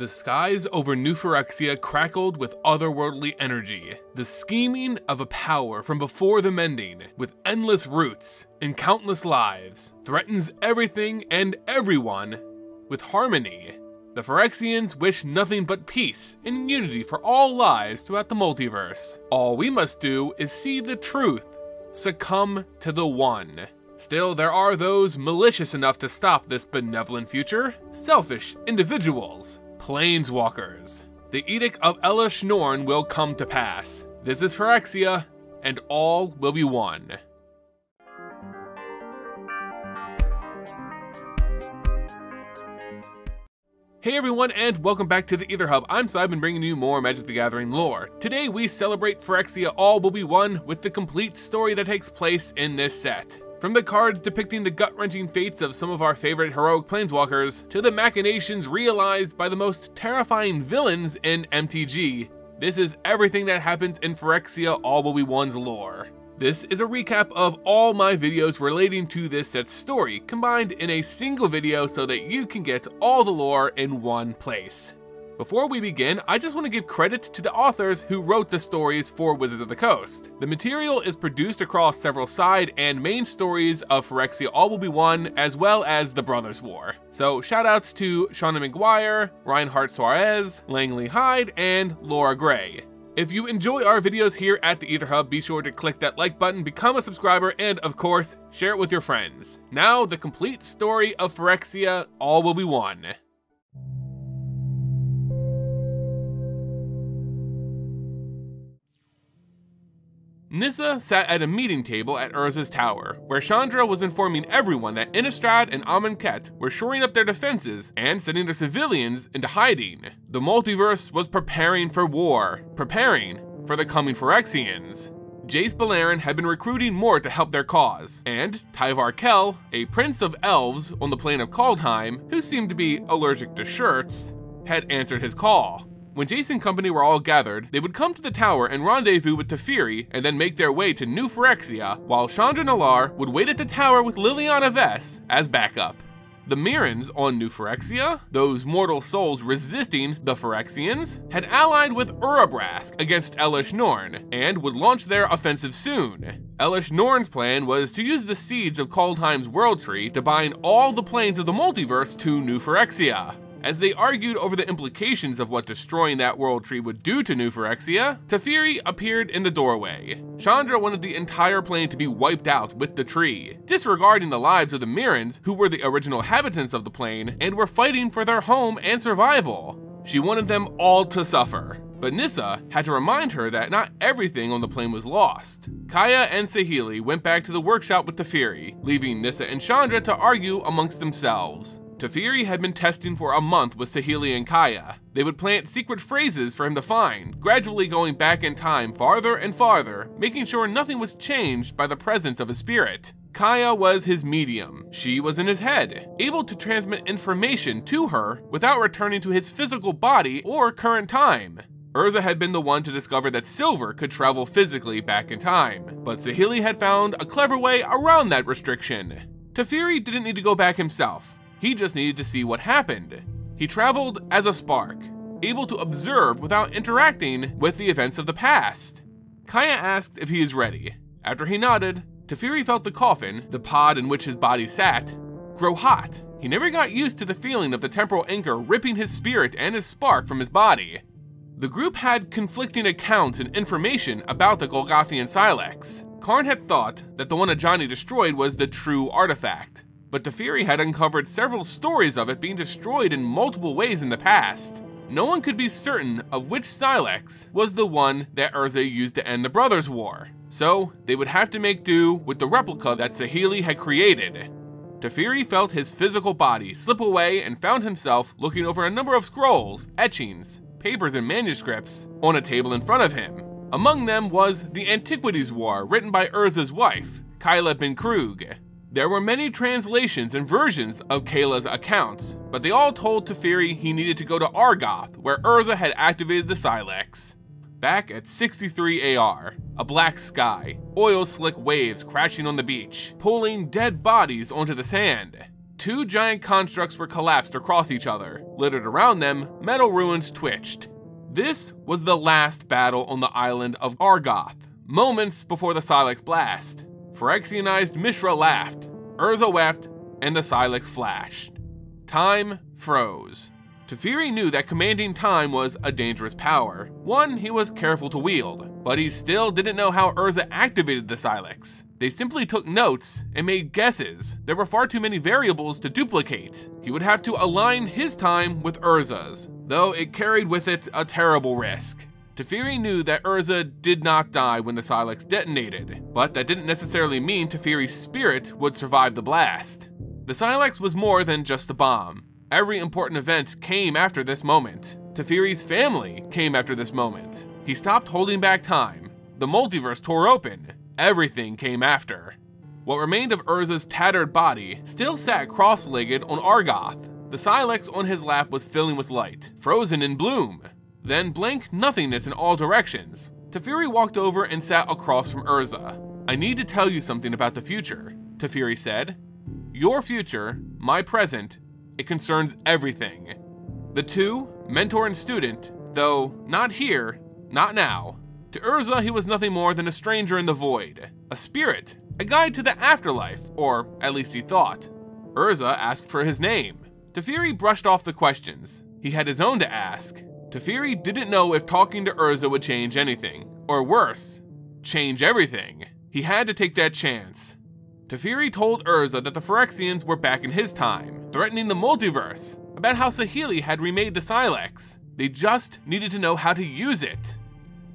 The skies over New Phyrexia crackled with otherworldly energy, the scheming of a power from before the mending, with endless roots and countless lives, threatens everything and everyone with harmony. The Phyrexians wish nothing but peace and unity for all lives throughout the multiverse. All we must do is see the truth, succumb to the one. Still, there are those malicious enough to stop this benevolent future. Selfish individuals. Planeswalkers. The Edict of Elesh Norn will come to pass. This is Phyrexia, and all will be one. Hey everyone, and welcome back to the Aether Hub. I'm Simon bringing you more Magic the Gathering lore. Today we celebrate Phyrexia All Will Be One with the complete story that takes place in this set. From the cards depicting the gut-wrenching fates of some of our favorite heroic planeswalkers, to the machinations realized by the most terrifying villains in MTG, this is everything that happens in Phyrexia All Will Be One's lore. This is a recap of all my videos relating to this set's story, combined in a single video so that you can get all the lore in one place. Before we begin, I just want to give credit to the authors who wrote the stories for Wizards of the Coast. The material is produced across several side and main stories of Phyrexia All Will Be One, as well as the Brothers War. So shoutouts to Seanan McGuire, Reinhardt Suarez, Langley Hyde, and Laura Gray. If you enjoy our videos here at the Aether Hub, be sure to click that like button, become a subscriber, and of course, share it with your friends. Now, the complete story of Phyrexia, All Will Be One. Nissa sat at a meeting table at Urza's tower, where Chandra was informing everyone that Innistrad and Amonkhet were shoring up their defenses and sending their civilians into hiding. The multiverse was preparing for war, preparing for the coming Phyrexians. Jace Beleren had been recruiting more to help their cause, and Tyvar Kell, a prince of elves on the plane of Kaldheim, who seemed to be allergic to shirts, had answered his call. When Jace and company were all gathered, they would come to the tower and rendezvous with Teferi and then make their way to New Phyrexia, while Chandra Nalaar would wait at the tower with Liliana Vess as backup. The Mirrans on New Phyrexia, those mortal souls resisting the Phyrexians, had allied with Urabrask against Elesh Norn, and would launch their offensive soon. Elesh Norn's plan was to use the seeds of Kaldheim's World Tree to bind all the planes of the multiverse to New Phyrexia. As they argued over the implications of what destroying that world tree would do to New Phyrexia, Teferi appeared in the doorway. Chandra wanted the entire plane to be wiped out with the tree, disregarding the lives of the Mirrans, who were the original inhabitants of the plane and were fighting for their home and survival. She wanted them all to suffer. But Nissa had to remind her that not everything on the plane was lost. Kaya and Saheeli went back to the workshop with Teferi, leaving Nissa and Chandra to argue amongst themselves. Teferi had been testing for a month with Saheeli and Kaya. They would plant secret phrases for him to find, gradually going back in time farther and farther, making sure nothing was changed by the presence of a spirit. Kaya was his medium. She was in his head, able to transmit information to her without returning to his physical body or current time. Urza had been the one to discover that Silver could travel physically back in time, but Saheeli had found a clever way around that restriction. Teferi didn't need to go back himself. He just needed to see what happened. He traveled as a spark, able to observe without interacting with the events of the past. Kaya asked if he is ready. After he nodded, Teferi felt the coffin, the pod in which his body sat, grow hot. He never got used to the feeling of the temporal anchor ripping his spirit and his spark from his body. The group had conflicting accounts and information about the Golgothian Sylex. Karn had thought that the one Ajani destroyed was the true artifact, but Teferi had uncovered several stories of it being destroyed in multiple ways in the past. No one could be certain of which Sylex was the one that Urza used to end the Brothers' War, so they would have to make do with the replica that Saheeli had created. Teferi felt his physical body slip away and found himself looking over a number of scrolls, etchings, papers, and manuscripts on a table in front of him. Among them was The Antiquities War, written by Urza's wife, Kayla bin Kroog. There were many translations and versions of Kayla's accounts, but they all told Teferi he needed to go to Argoth, where Urza had activated the Sylex. Back at 63 AR, a black sky, oil slick waves crashing on the beach, pulling dead bodies onto the sand. two giant constructs were collapsed across each other. Littered around them, metal ruins twitched. This was the last battle on the island of Argoth, moments before the Sylex blast. Phyrexianized Mishra laughed, Urza wept, and the Sylex flashed. Time froze. Teferi knew that commanding time was a dangerous power, one he was careful to wield, but he still didn't know how Urza activated the Sylex. They simply took notes and made guesses. There were far too many variables to duplicate. He would have to align his time with Urza's, though it carried with it a terrible risk. Teferi knew that Urza did not die when the Sylex detonated, but that didn't necessarily mean Teferi's spirit would survive the blast. The Sylex was more than just a bomb. Every important event came after this moment. Teferi's family came after this moment. He stopped holding back time. The multiverse tore open. Everything came after. What remained of Urza's tattered body still sat cross-legged on Argoth. The Sylex on his lap was filling with light, frozen in bloom. Then blank nothingness in all directions. Teferi walked over and sat across from Urza. I need to tell you something about the future, Teferi said. Your future, my present, it concerns everything. The two, mentor and student, though not here, not now. To Urza, he was nothing more than a stranger in the void, a spirit, a guide to the afterlife, or at least he thought. Urza asked for his name. Teferi brushed off the questions. He had his own to ask. Teferi didn't know if talking to Urza would change anything, or worse, change everything. He had to take that chance. Teferi told Urza that the Phyrexians were back in his time, threatening the multiverse, about how Saheeli had remade the Sylex. They just needed to know how to use it.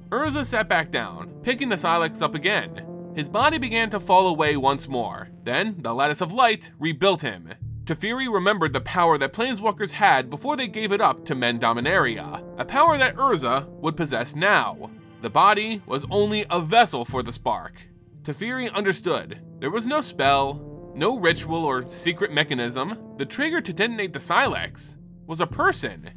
Urza sat back down, picking the Sylex up again. His body began to fall away once more. Then, the Lattice of Light rebuilt him. Teferi remembered the power that Planeswalkers had before they gave it up to Men Dominaria, a power that Urza would possess now. The body was only a vessel for the spark, Teferi understood. There was no spell, no ritual or secret mechanism. The trigger to detonate the Sylex was a person.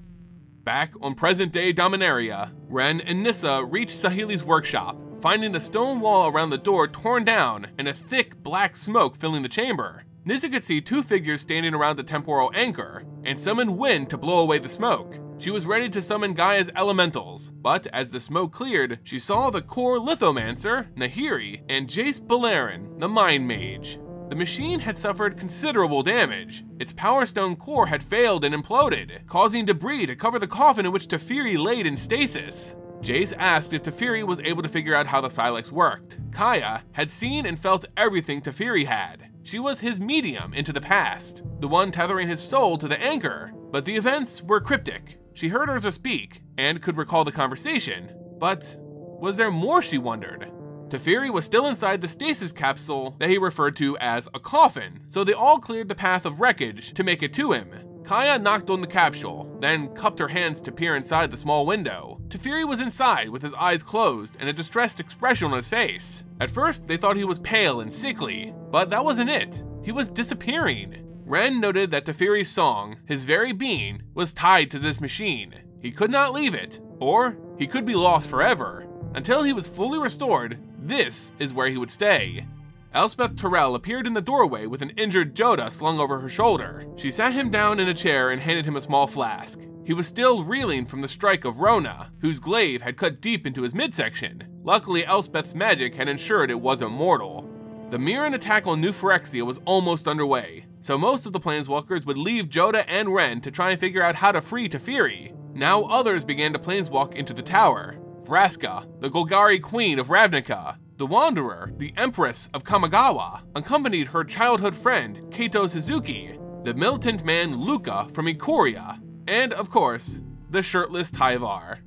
Back on present-day Dominaria, Ren and Nissa reached Saheeli's workshop, finding the stone wall around the door torn down and a thick black smoke filling the chamber. Nissa could see two figures standing around the temporal anchor, and summoned wind to blow away the smoke. She was ready to summon Gaia's elementals, but as the smoke cleared, she saw the Kor Lithomancer, Nahiri, and Jace Beleren, the Mind Mage. The machine had suffered considerable damage. Its Power Stone core had failed and imploded, causing debris to cover the coffin in which Teferi laid in stasis. Jace asked if Teferi was able to figure out how the Sylex worked. Kaya had seen and felt everything Teferi had. She was his medium into the past, the one tethering his soul to the anchor. But the events were cryptic. She heard Urza speak, and could recall the conversation. But was there more, she wondered? Teferi was still inside the stasis capsule that he referred to as a coffin, so they all cleared the path of wreckage to make it to him. Kaya knocked on the capsule, then cupped her hands to peer inside the small window. Teferi was inside with his eyes closed and a distressed expression on his face. At first, they thought he was pale and sickly, but that wasn't it. He was disappearing. Ren noted that Teferi's song, his very being, was tied to this machine. He could not leave it, or he could be lost forever. Until he was fully restored, this is where he would stay. Elspeth Tirel appeared in the doorway with an injured Jodah slung over her shoulder. She sat him down in a chair and handed him a small flask. He was still reeling from the strike of Rona, whose glaive had cut deep into his midsection. Luckily, Elspeth's magic had ensured it wasn't mortal. The Mirran attack on New Phyrexia was almost underway, so most of the Planeswalkers would leave Jodah and Ren to try and figure out how to free Teferi. Now others began to planeswalk into the tower. Vraska, the Golgari Queen of Ravnica, the Wanderer, the Empress of Kamigawa, accompanied her childhood friend, Kaito Suzuki, the militant man Lukka from Ikoria, and of course, the shirtless Tyvar.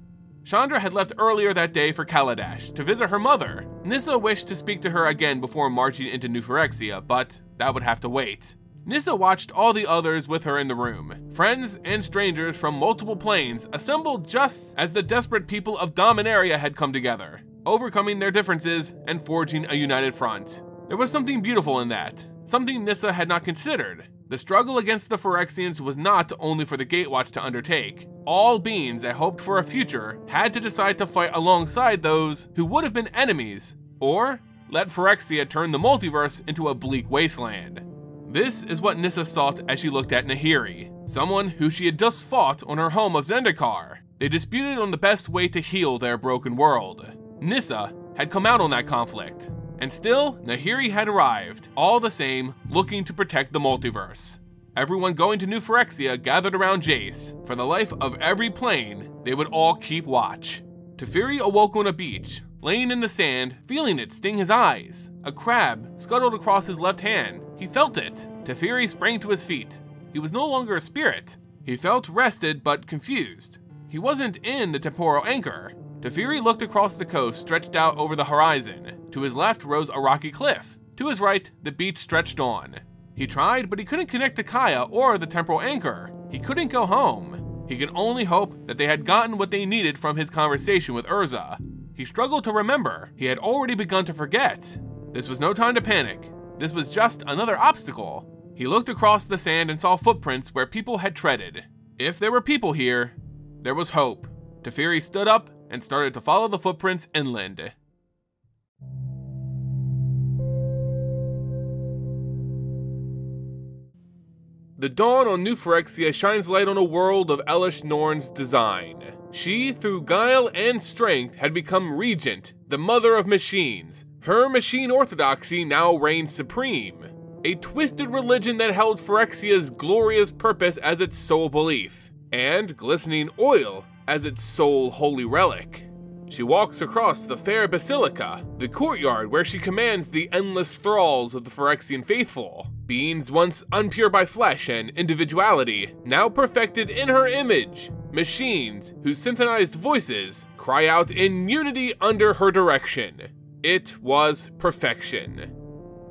Chandra had left earlier that day for Kaladesh to visit her mother. Nissa wished to speak to her again before marching into New Phyrexia, but that would have to wait. Nissa watched all the others with her in the room. Friends and strangers from multiple planes assembled just as the desperate people of Dominaria had come together overcoming their differences and forging a united front. There was something beautiful in that, something Nissa had not considered. The struggle against the Phyrexians was not only for the Gatewatch to undertake. All beings that hoped for a future had to decide to fight alongside those who would have been enemies, or let Phyrexia turn the multiverse into a bleak wasteland. This is what Nissa thought as she looked at Nahiri, someone who she had just fought on her home of Zendikar. They disputed on the best way to heal their broken world. Nissa had come out on that conflict, and still, Nahiri had arrived, all the same, looking to protect the multiverse. Everyone going to New Phyrexia gathered around Jace. For the life of every plane, they would all keep watch. Teferi awoke on a beach, laying in the sand, feeling it sting his eyes. A crab scuttled across his left hand. He felt it. Teferi sprang to his feet. He was no longer a spirit. He felt rested but confused. He wasn't in the temporal anchor. Teferi looked across the coast stretched out over the horizon. To his left rose a rocky cliff. To his right, the beach stretched on. He tried, but he couldn't connect to Kaya or the temporal anchor. He couldn't go home. He could only hope that they had gotten what they needed from his conversation with Urza. He struggled to remember. He had already begun to forget. This was no time to panic. This was just another obstacle. He looked across the sand and saw footprints where people had treaded. If there were people here, there was hope. Teferi stood up and started to follow the footprints inland. The dawn on New Phyrexia shines light on a world of Elesh Norn's design. She, through guile and strength, had become regent, the mother of machines. Her machine orthodoxy now reigns supreme. A twisted religion that held Phyrexia's glorious purpose as its sole belief, and glistening oil as its sole holy relic. She walks across the fair basilica, the courtyard where she commands the endless thralls of the Phyrexian faithful, beings once unpure by flesh and individuality, now perfected in her image, machines whose synthesized voices cry out in unity under her direction. It was perfection.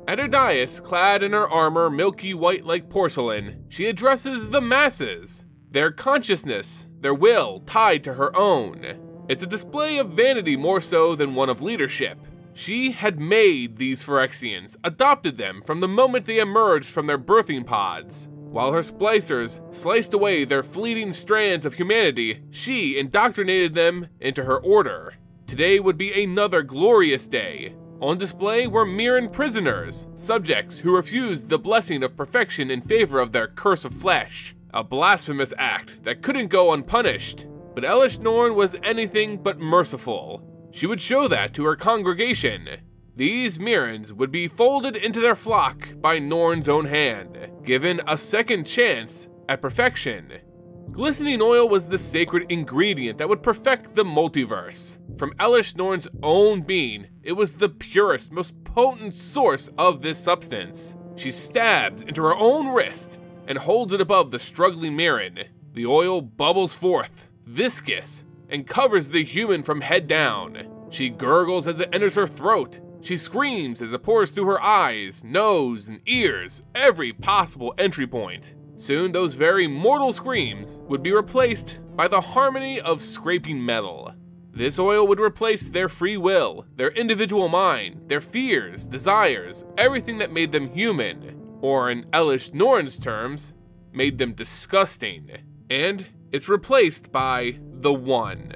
At her dais, clad in her armor milky white like porcelain, she addresses the masses, their consciousness, their will tied to her own. It's a display of vanity more so than one of leadership. She had made these Phyrexians, adopted them from the moment they emerged from their birthing pods. While her splicers sliced away their fleeting strands of humanity, she indoctrinated them into her order. Today would be another glorious day. On display were Mirran prisoners, subjects who refused the blessing of perfection in favor of their curse of flesh. A blasphemous act that couldn't go unpunished. But Elesh Norn was anything but merciful. She would show that to her congregation. These Mirrans would be folded into their flock by Norn's own hand, given a second chance at perfection. Glistening oil was the sacred ingredient that would perfect the multiverse. From Elesh Norn's own being, it was the purest, most potent source of this substance. She stabs into her own wrist and holds it above the struggling Mirran. The oil bubbles forth, viscous, and covers the human from head down. She gurgles as it enters her throat. She screams as it pours through her eyes, nose, and ears, every possible entry point. Soon those very mortal screams would be replaced by the harmony of scraping metal. This oil would replace their free will, their individual mind, their fears, desires, everything that made them human, or in Elesh Norn's terms, made them disgusting. And it's replaced by the One.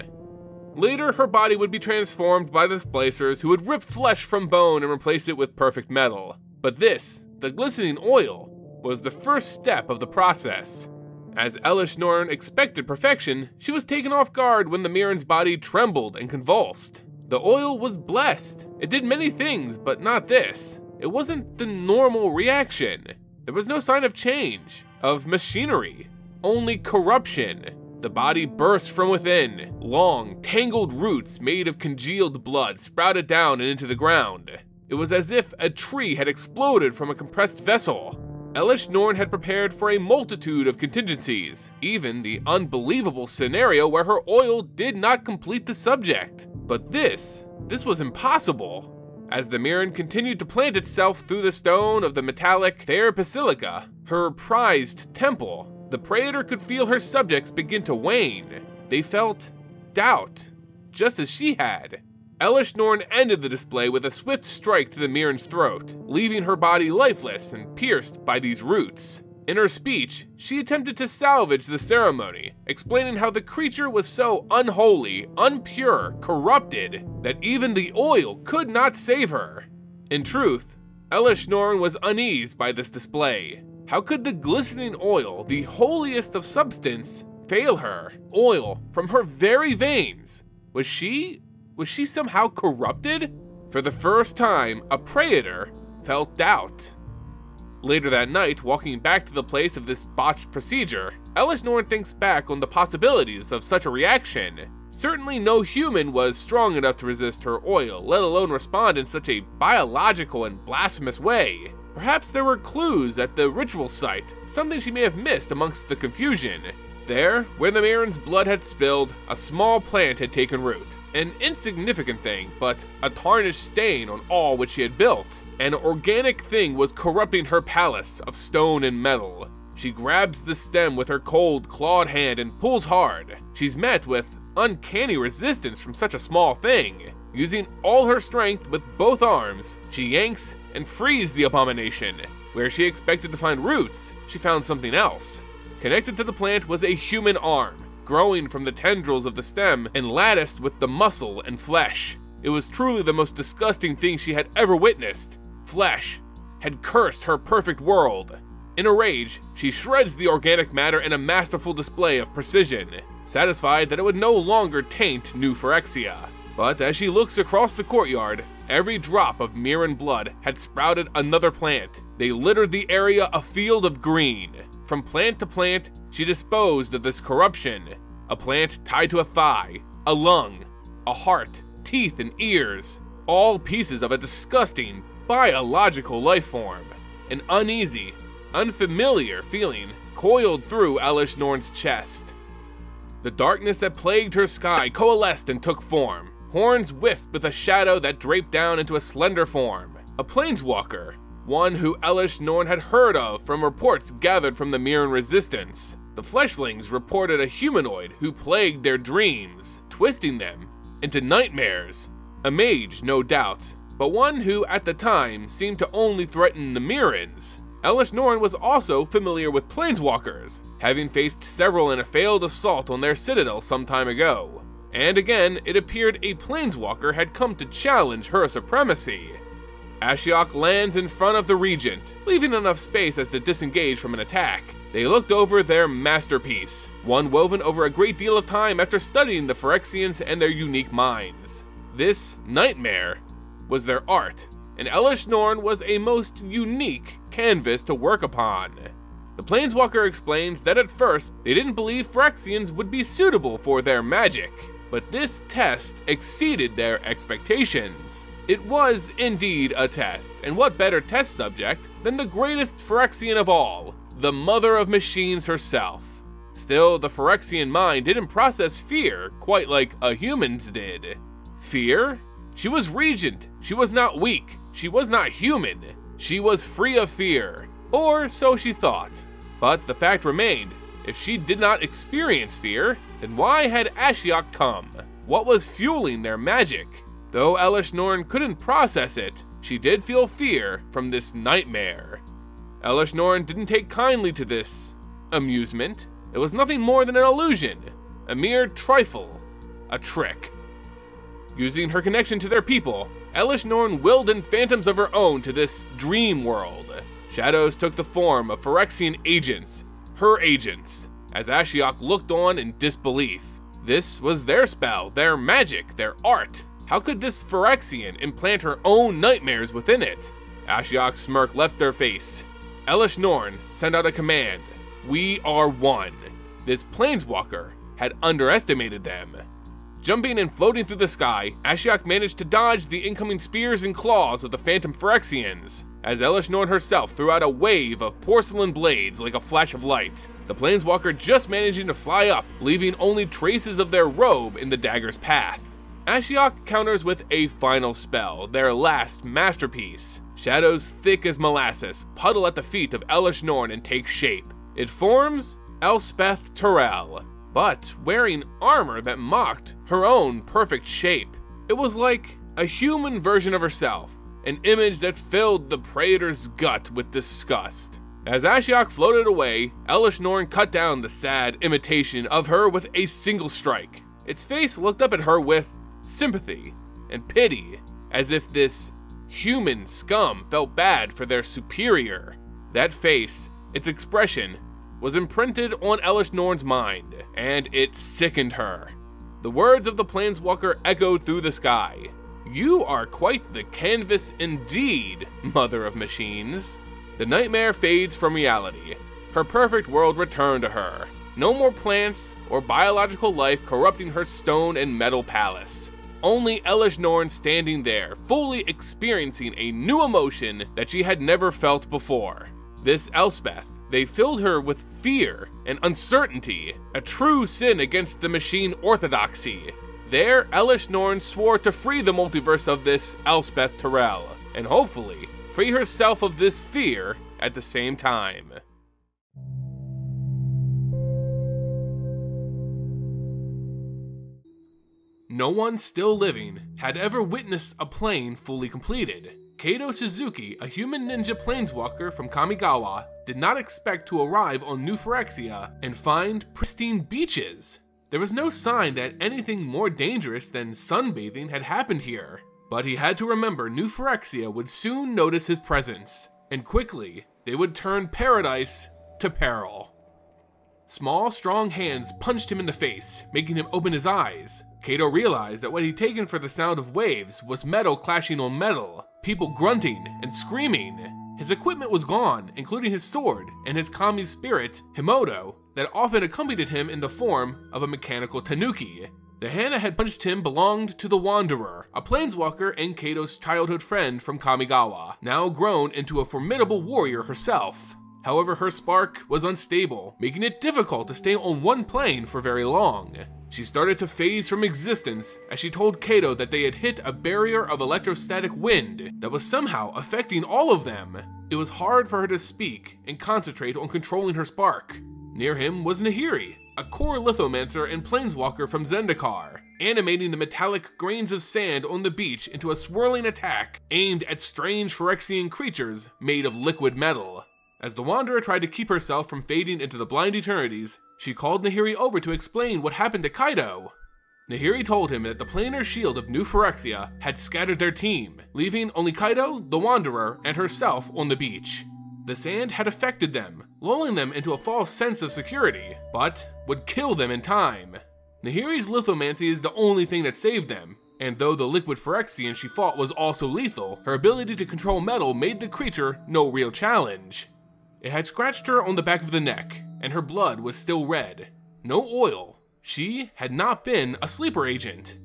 Later, her body would be transformed by the splicers who would rip flesh from bone and replace it with perfect metal. But this, the glistening oil, was the first step of the process. As Elesh Norn expected perfection, she was taken off guard when the Mirran's body trembled and convulsed. The oil was blessed. It did many things, but not this. It wasn't the normal reaction. There was no sign of change, of machinery, only corruption. The body burst from within. Long, tangled roots made of congealed blood sprouted down and into the ground. It was as if a tree had exploded from a compressed vessel. Elesh Norn had prepared for a multitude of contingencies, even the unbelievable scenario where her oil did not complete the subject. But this, this was impossible. As the Mirran continued to plant itself through the stone of the metallic Fair Basilica, her prized temple, the Praetor could feel her subjects begin to wane. They felt doubt, just as she had. Elesh Norn ended the display with a swift strike to the Mirran's throat, leaving her body lifeless and pierced by these roots. In her speech, she attempted to salvage the ceremony, explaining how the creature was so unholy, unpure, corrupted, that even the oil could not save her. In truth, Elesh Norn was uneased by this display. How could the glistening oil, the holiest of substance, fail her? Oil from her very veins. Was she was she somehow corrupted? For the first time, a praetor felt doubt. Later that night, walking back to the place of this botched procedure, Elesh Norn thinks back on the possibilities of such a reaction. Certainly no human was strong enough to resist her oil, let alone respond in such a biological and blasphemous way. Perhaps there were clues at the ritual site, something she may have missed amongst the confusion. There, where the Mirran's blood had spilled, a small plant had taken root. An insignificant thing, but a tarnished stain on all which she had built. An organic thing was corrupting her palace of stone and metal. She grabs the stem with her cold, clawed hand and pulls hard. She's met with uncanny resistance from such a small thing. Using all her strength with both arms, she yanks and frees the abomination. Where she expected to find roots, she found something else. Connected to the plant was a human arm, growing from the tendrils of the stem and latticed with the muscle and flesh. It was truly the most disgusting thing she had ever witnessed. Flesh had cursed her perfect world. In a rage, she shreds the organic matter in a masterful display of precision, satisfied that it would no longer taint New Phyrexia. But as she looks across the courtyard, every drop of Mirran blood had sprouted another plant. They littered the area a field of green. From plant to plant, she disposed of this corruption. A plant tied to a thigh, a lung, a heart, teeth, and ears. All pieces of a disgusting, biological life form. An uneasy, unfamiliar feeling coiled through Elesh Norn's chest. The darkness that plagued her sky coalesced and took form. Horns wisped with a shadow that draped down into a slender form. A planeswalker, one who Elesh Norn had heard of from reports gathered from the Mirran Resistance. The Fleshlings reported a humanoid who plagued their dreams, twisting them into nightmares. A mage, no doubt, but one who at the time seemed to only threaten the Mirrans. Elesh Norn was also familiar with planeswalkers, having faced several in a failed assault on their citadel some time ago. And again, it appeared a planeswalker had come to challenge her supremacy. Ashiok lands in front of the Regent, leaving enough space as to disengage from an attack. They looked over their masterpiece, one woven over a great deal of time after studying the Phyrexians and their unique minds. This nightmare was their art, and Elesh Norn was a most unique canvas to work upon. The Planeswalker explains that at first, they didn't believe Phyrexians would be suitable for their magic, but this test exceeded their expectations. It was indeed a test, and what better test subject than the greatest Phyrexian of all, the mother of machines herself. Still, the Phyrexian mind didn't process fear quite like a human's did. Fear? She was regent, she was not weak, she was not human, she was free of fear, or so she thought. But the fact remained, if she did not experience fear, then why had Ashiok come? What was fueling their magic? Though Elesh Norn couldn't process it, she did feel fear from this nightmare. Elesh Norn didn't take kindly to this amusement. It was nothing more than an illusion, a mere trifle, a trick. Using her connection to their people, Elesh Norn willed in phantoms of her own to this dream world. Shadows took the form of Phyrexian agents, her agents, as Ashiok looked on in disbelief. This was their spell, their magic, their art. How could this Phyrexian implant her own nightmares within it? Ashiok's smirk left their face. Elesh Norn sent out a command. We are one. This planeswalker had underestimated them. Jumping and floating through the sky, Ashiok managed to dodge the incoming spears and claws of the Phantom Phyrexians, as Elesh Norn herself threw out a wave of porcelain blades like a flash of light, the Planeswalker just managing to fly up, leaving only traces of their robe in the dagger's path. Ashiok counters with a final spell, their last masterpiece. Shadows thick as molasses puddle at the feet of Elesh Norn and take shape. It forms Elspeth Tirel, but wearing armor that mocked her own perfect shape. It was like a human version of herself, an image that filled the Praetor's gut with disgust. As Ashiok floated away, Elesh Norn cut down the sad imitation of her with a single strike. Its face looked up at her with sympathy and pity, as if this Human scum felt bad for their superior. That face, its expression, was imprinted on Elesh Norn's mind, and it sickened her. The words of the Planeswalker echoed through the sky. You are quite the canvas indeed, Mother of Machines. The nightmare fades from reality. Her perfect world returned to her. No more plants or biological life corrupting her stone and metal palace. Only Elesh Norn standing there, fully experiencing a new emotion that she had never felt before. This Elspeth, they filled her with fear and uncertainty, a true sin against the machine orthodoxy. There, Elesh Norn swore to free the multiverse of this Elspeth Tirel, and hopefully, free herself of this fear at the same time. No one still living had ever witnessed a plane fully completed. Kaito Suzuki, a human ninja planeswalker from Kamigawa, did not expect to arrive on New Phyrexia and find pristine beaches. There was no sign that anything more dangerous than sunbathing had happened here, but he had to remember New Phyrexia would soon notice his presence, and quickly, they would turn paradise to peril. Small, strong hands punched him in the face, making him open his eyes. Kaito realized that what he'd taken for the sound of waves was metal clashing on metal, people grunting and screaming. His equipment was gone, including his sword and his kami spirit, Himoto, that often accompanied him in the form of a mechanical tanuki. The hand that had punched him belonged to the Wanderer, a planeswalker and Kaito's childhood friend from Kamigawa, now grown into a formidable warrior herself. However, her spark was unstable, making it difficult to stay on one plane for very long. She started to phase from existence as she told Kaito that they had hit a barrier of electrostatic wind that was somehow affecting all of them. It was hard for her to speak and concentrate on controlling her spark. Near him was Nahiri, a Kor lithomancer and planeswalker from Zendikar, animating the metallic grains of sand on the beach into a swirling attack aimed at strange Phyrexian creatures made of liquid metal. As the Wanderer tried to keep herself from fading into the blind eternities, she called Nahiri over to explain what happened to Kaito. Nahiri told him that the planar shield of New Phyrexia had scattered their team, leaving only Kaito, the Wanderer, and herself on the beach. The sand had affected them, lulling them into a false sense of security, but would kill them in time. Nahiri's lithomancy is the only thing that saved them, and though the liquid Phyrexian she fought was also lethal, her ability to control metal made the creature no real challenge. It had scratched her on the back of the neck, and her blood was still red. No oil. She had not been a sleeper agent.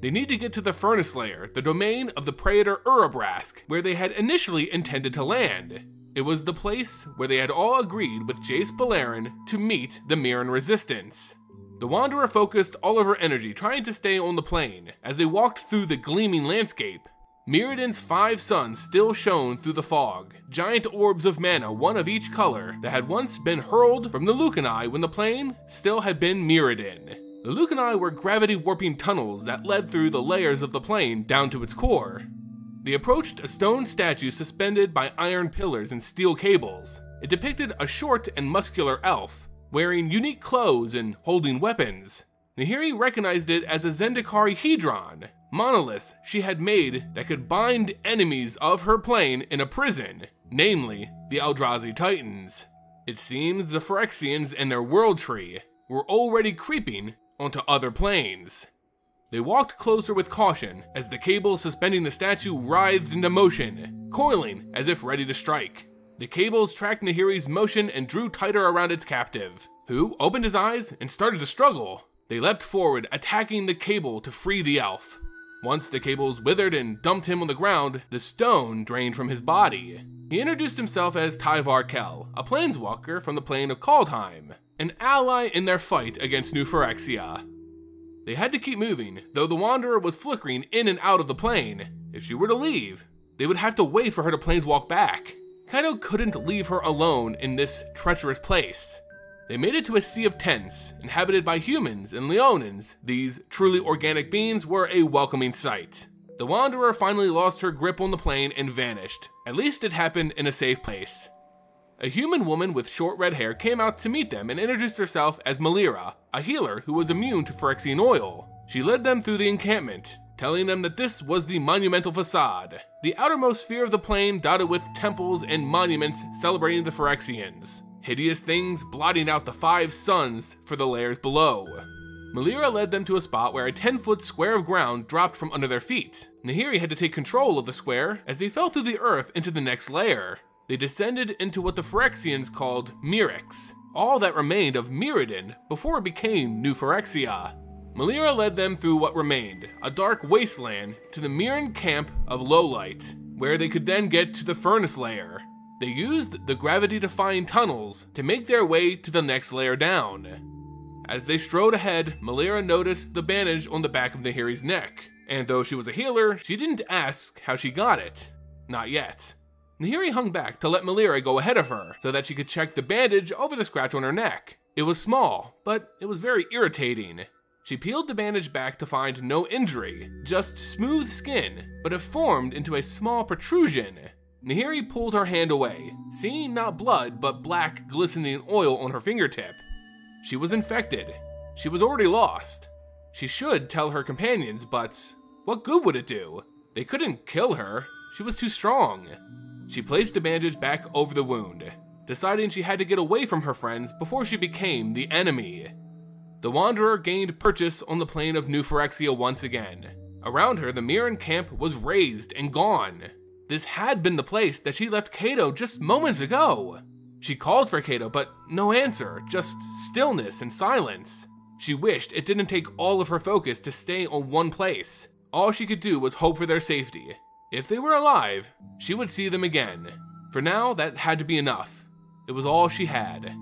They need to get to the Furnace Layer, the domain of the Praetor Urabrask, where they had initially intended to land. It was the place where they had all agreed with Jace Beleren to meet the Mirran Resistance. The Wanderer focused all of her energy trying to stay on the plane as they walked through the gleaming landscape, Mirrodin's five suns still shone through the fog, giant orbs of mana, one of each color, that had once been hurled from the Lacunae when the plane still had been Mirrodin. The Lacunae were gravity warping tunnels that led through the layers of the plane down to its core. They approached a stone statue suspended by iron pillars and steel cables. It depicted a short and muscular elf, wearing unique clothes and holding weapons. Nahiri recognized it as a Zendikari Hedron, monoliths she had made that could bind enemies of her plane in a prison, namely the Eldrazi Titans. It seems the Phyrexians and their world tree were already creeping onto other planes. They walked closer with caution as the cables suspending the statue writhed into motion, coiling as if ready to strike. The cables tracked Nahiri's motion and drew tighter around its captive, who opened his eyes and started to struggle. They leapt forward, attacking the cable to free the elf. Once the cables withered and dumped him on the ground, the stone drained from his body. He introduced himself as Tyvar Kell, a planeswalker from the plane of Kaldheim, an ally in their fight against New Phyrexia. They had to keep moving, though the Wanderer was flickering in and out of the plane. If she were to leave, they would have to wait for her to planeswalk back. Kaito couldn't leave her alone in this treacherous place. They made it to a sea of tents, inhabited by humans and Leonins. These truly organic beings were a welcoming sight. The Wanderer finally lost her grip on the plane and vanished. At least it happened in a safe place. A human woman with short red hair came out to meet them and introduced herself as Melira, a healer who was immune to Phyrexian oil. She led them through the encampment, telling them that this was the monumental facade, the outermost sphere of the plane dotted with temples and monuments celebrating the Phyrexians, hideous things blotting out the five suns for the layers below. Melira led them to a spot where a 10 foot square of ground dropped from under their feet. Nahiri had to take control of the square as they fell through the earth into the next layer. They descended into what the Phyrexians called Mirrex, all that remained of Mirrodin before it became New Phyrexia. Melira led them through what remained, a dark wasteland, to the Mirran camp of Lowlight, where they could then get to the furnace layer. They used the gravity-defying tunnels to make their way to the next layer down. As they strode ahead, Melira noticed the bandage on the back of Nahiri's neck, and though she was a healer, she didn't ask how she got it. Not yet. Nahiri hung back to let Melira go ahead of her, so that she could check the bandage over the scratch on her neck. It was small, but it was very irritating. She peeled the bandage back to find no injury, just smooth skin, but it formed into a small protrusion. Nahiri pulled her hand away, seeing not blood, but black, glistening oil on her fingertip. She was infected. She was already lost. She should tell her companions, but what good would it do? They couldn't kill her. She was too strong. She placed the bandage back over the wound, deciding she had to get away from her friends before she became the enemy. The Wanderer gained purchase on the plane of New Phyrexia once again. Around her, the Mirran camp was razed and gone. This had been the place that she left Kaito just moments ago. She called for Kaito, but no answer, just stillness and silence. She wished it didn't take all of her focus to stay on one place. All she could do was hope for their safety. If they were alive, she would see them again. For now, that had to be enough. It was all she had.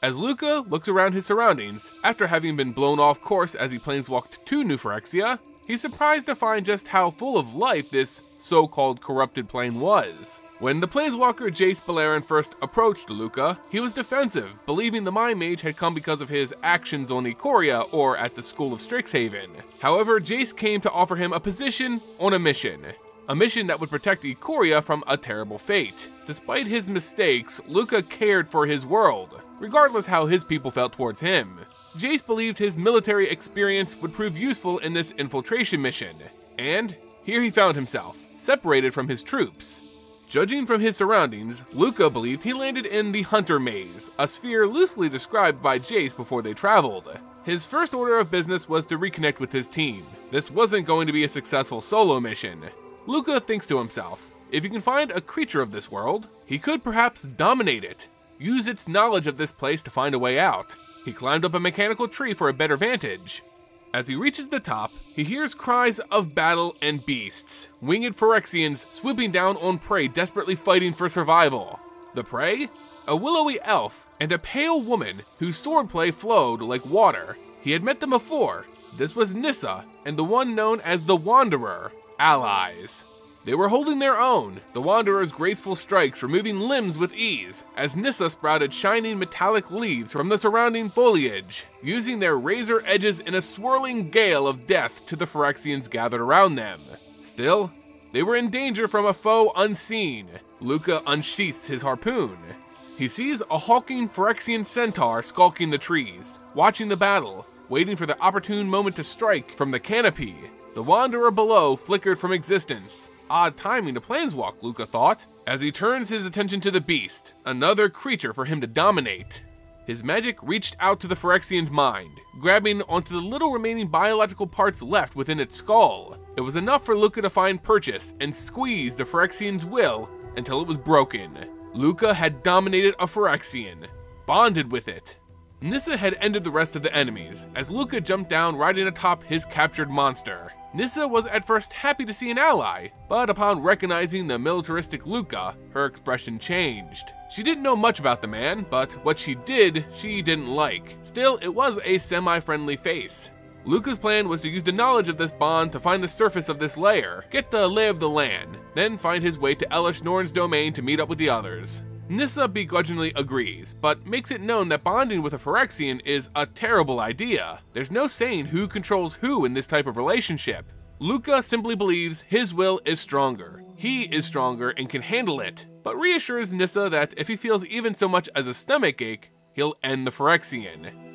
As Lukka looked around his surroundings, after having been blown off course as he planeswalked to New Phyrexia, he's surprised to find just how full of life this so-called corrupted plane was. When the planeswalker Jace Beleren first approached Lukka, he was defensive, believing the Mind Mage had come because of his actions on Ikoria or at the School of Strixhaven. However, Jace came to offer him a position on a mission. A mission that would protect Ikoria from a terrible fate. Despite his mistakes, Lukka cared for his world, regardless how his people felt towards him. Jace believed his military experience would prove useful in this infiltration mission, and here he found himself, separated from his troops. Judging from his surroundings, Lukka believed he landed in the Hunter Maze, a sphere loosely described by Jace before they traveled. His first order of business was to reconnect with his team. This wasn't going to be a successful solo mission. Lukka thinks to himself, if he can find a creature of this world, he could perhaps dominate it, use its knowledge of this place to find a way out. He climbed up a mechanical tree for a better vantage. As he reaches the top, he hears cries of battle and beasts, winged Phyrexians swooping down on prey desperately fighting for survival. The prey? A willowy elf and a pale woman whose swordplay flowed like water. He had met them before. This was Nissa and the one known as the Wanderer, allies. They were holding their own, the Wanderer's graceful strikes removing limbs with ease, as Nissa sprouted shining metallic leaves from the surrounding foliage, using their razor edges in a swirling gale of death to the Phyrexians gathered around them. Still, they were in danger from a foe unseen. Lukka unsheaths his harpoon. He sees a hulking Phyrexian centaur skulking the trees, watching the battle, waiting for the opportune moment to strike from the canopy. The Wanderer below flickered from existence, Odd timing to planeswalk, Lukka thought, as he turns his attention to the beast, another creature for him to dominate. His magic reached out to the Phyrexian's mind, grabbing onto the little remaining biological parts left within its skull. It was enough for Lukka to find purchase and squeeze the Phyrexian's will until it was broken. Lukka had dominated a Phyrexian, bonded with it. Nissa had ended the rest of the enemies, as Lukka jumped down riding atop his captured monster. Nissa was at first happy to see an ally, but upon recognizing the militaristic Lukka, her expression changed. She didn't know much about the man, but what she did, she didn't like. Still, it was a semi-friendly face. Lukka's plan was to use the knowledge of this bond to find the surface of this layer, get the lay of the land, then find his way to Elesh Norn's domain to meet up with the others. Nissa begrudgingly agrees, but makes it known that bonding with a Phyrexian is a terrible idea. There's no saying who controls who in this type of relationship. Lukka simply believes his will is stronger. He is stronger and can handle it, but reassures Nissa that if he feels even so much as a stomach ache, he'll end the Phyrexian.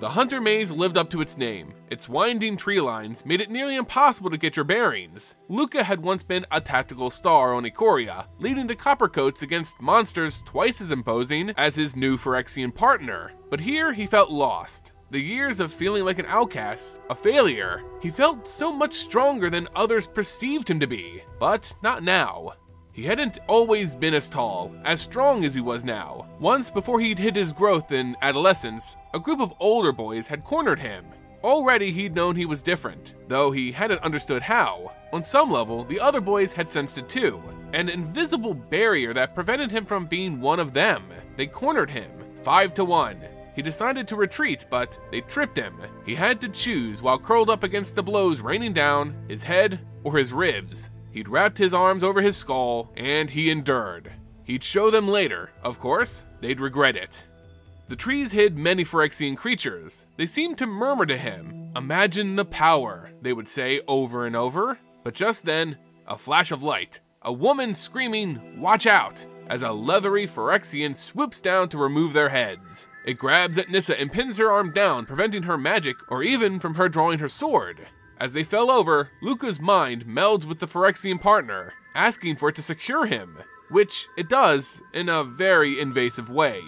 The Hunter Maze lived up to its name. Its winding tree lines made it nearly impossible to get your bearings. Lukka had once been a tactical star on Ikoria, leading the Coppercoats against monsters twice as imposing as his new Phyrexian partner. But here he felt lost. The years of feeling like an outcast, a failure, he felt so much stronger than others perceived him to be. But not now. He hadn't always been as tall, as strong as he was now. Once, before he'd hit his growth in adolescence, a group of older boys had cornered him. Already he'd known he was different, though he hadn't understood how. On some level, the other boys had sensed it too. An invisible barrier that prevented him from being one of them. They cornered him, 5 to 1. He decided to retreat, but they tripped him. He had to choose while curled up against the blows raining down, his head or his ribs. He'd wrapped his arms over his skull, and he endured. He'd show them later, of course, they'd regret it. The trees hid many Phyrexian creatures. They seemed to murmur to him, Imagine the power, they would say over and over. But just then, a flash of light, a woman screaming, Watch out! as a leathery Phyrexian swoops down to remove their heads. It grabs at Nissa and pins her arm down, preventing her magic or even from her drawing her sword. As they fell over, Lukka's mind melds with the Phyrexian partner, asking for it to secure him, which it does in a very invasive way.